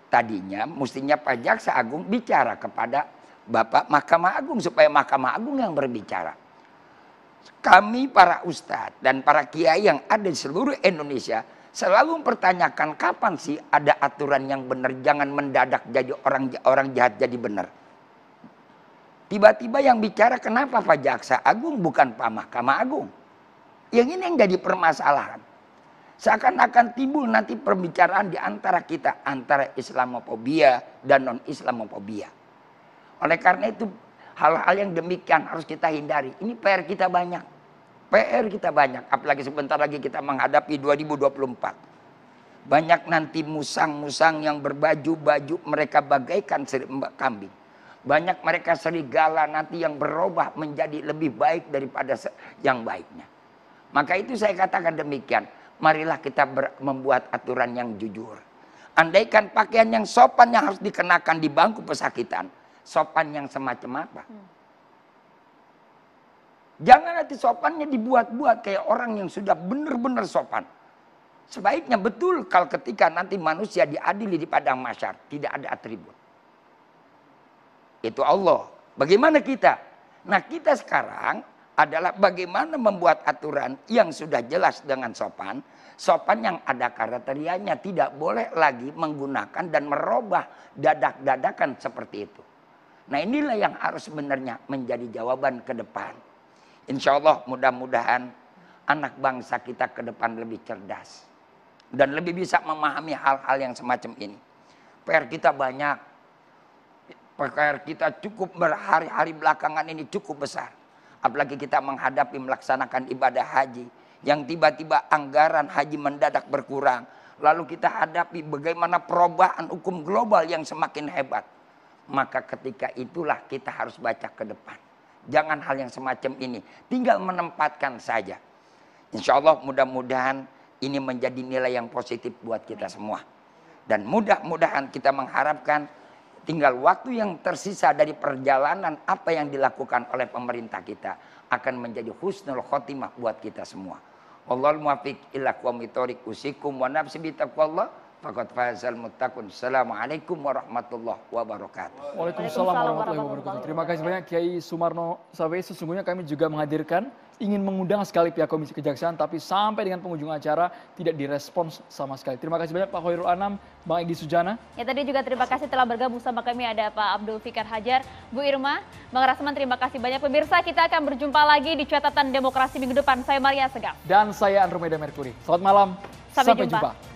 Tadinya mestinya Pak Jaksa Agung bicara kepada Bapak Mahkamah Agung supaya Mahkamah Agung yang berbicara. Kami para ustadz dan para kiai yang ada di seluruh Indonesia selalu mempertanyakan kapan sih ada aturan yang benar jangan mendadak jadi orang orang jahat jadi benar Tiba-tiba yang bicara kenapa Pak Jaksa Agung bukan Pak Mahkamah Agung. Yang ini yang jadi permasalahan. Seakan-akan timbul nanti pembicaraan di antara kita, antara Islamofobia dan non-Islamofobia. Oleh karena itu hal-hal yang demikian harus kita hindari. Ini PR kita banyak. PR kita banyak, apalagi sebentar lagi kita menghadapi 2024. Banyak nanti musang-musang yang berbaju-baju mereka bagaikan kambing. Banyak mereka serigala nanti yang berubah menjadi lebih baik daripada yang baiknya. Maka itu saya katakan demikian. Marilah kita membuat aturan yang jujur. Andaikan pakaian yang sopan yang harus dikenakan di bangku pesakitan. Sopan yang semacam apa? Hmm. Jangan nanti sopannya dibuat-buat kayak orang yang sudah benar-benar sopan. Sebaiknya betul kalau ketika nanti manusia diadili di padang masyar. Tidak ada atribut. Itu Allah. Bagaimana kita? Nah kita sekarang adalah bagaimana membuat aturan yang sudah jelas dengan sopan. Sopan yang ada kriterianya tidak boleh lagi menggunakan dan merubah dadak-dadakan seperti itu. Nah inilah yang harus sebenarnya menjadi jawaban ke depan. Insya Allah mudah-mudahan anak bangsa kita ke depan lebih cerdas. Dan lebih bisa memahami hal-hal yang semacam ini. PR kita banyak, PR kita cukup berhari-hari belakangan ini cukup besar. Apalagi kita menghadapi melaksanakan ibadah haji. Yang tiba-tiba anggaran haji mendadak berkurang. Lalu kita hadapi bagaimana perubahan hukum global yang semakin hebat. Maka ketika itulah kita harus baca ke depan. Jangan hal yang semacam ini. Tinggal menempatkan saja. Insya Allah mudah-mudahan ini menjadi nilai yang positif buat kita semua. Dan mudah-mudahan kita mengharapkan Tinggal waktu yang tersisa dari perjalanan apa yang dilakukan oleh pemerintah kita akan menjadi husnul khotimah buat kita semua. Wallahul muwaffiq ila qawmitorik usikum wa nafsi bitaqwallah faqad fazal muttaqun. Assalamualaikum warahmatullahi wabarakatuh. Waalaikumsalam warahmatullahi wabarakatuh. Terima kasih banyak Kiai Sumarno Sawe. Sesungguhnya kami juga menghadirkan ingin mengundang sekali pihak Komisi Kejaksaan, tapi sampai dengan pengunjung acara tidak direspons sama sekali. Terima kasih banyak Pak Khairul Anam, Bang Egi Sujana. Ya tadi juga terima kasih telah bergabung sama kami ada Pak Abdul Fikar Hajar, Bu Irma, Bang Rasman terima kasih banyak. Pemirsa kita akan berjumpa lagi di catatan demokrasi minggu depan. Saya Maria Segaf. Dan saya Andromeda Merkuri. Selamat malam, sampai, sampai jumpa. jumpa.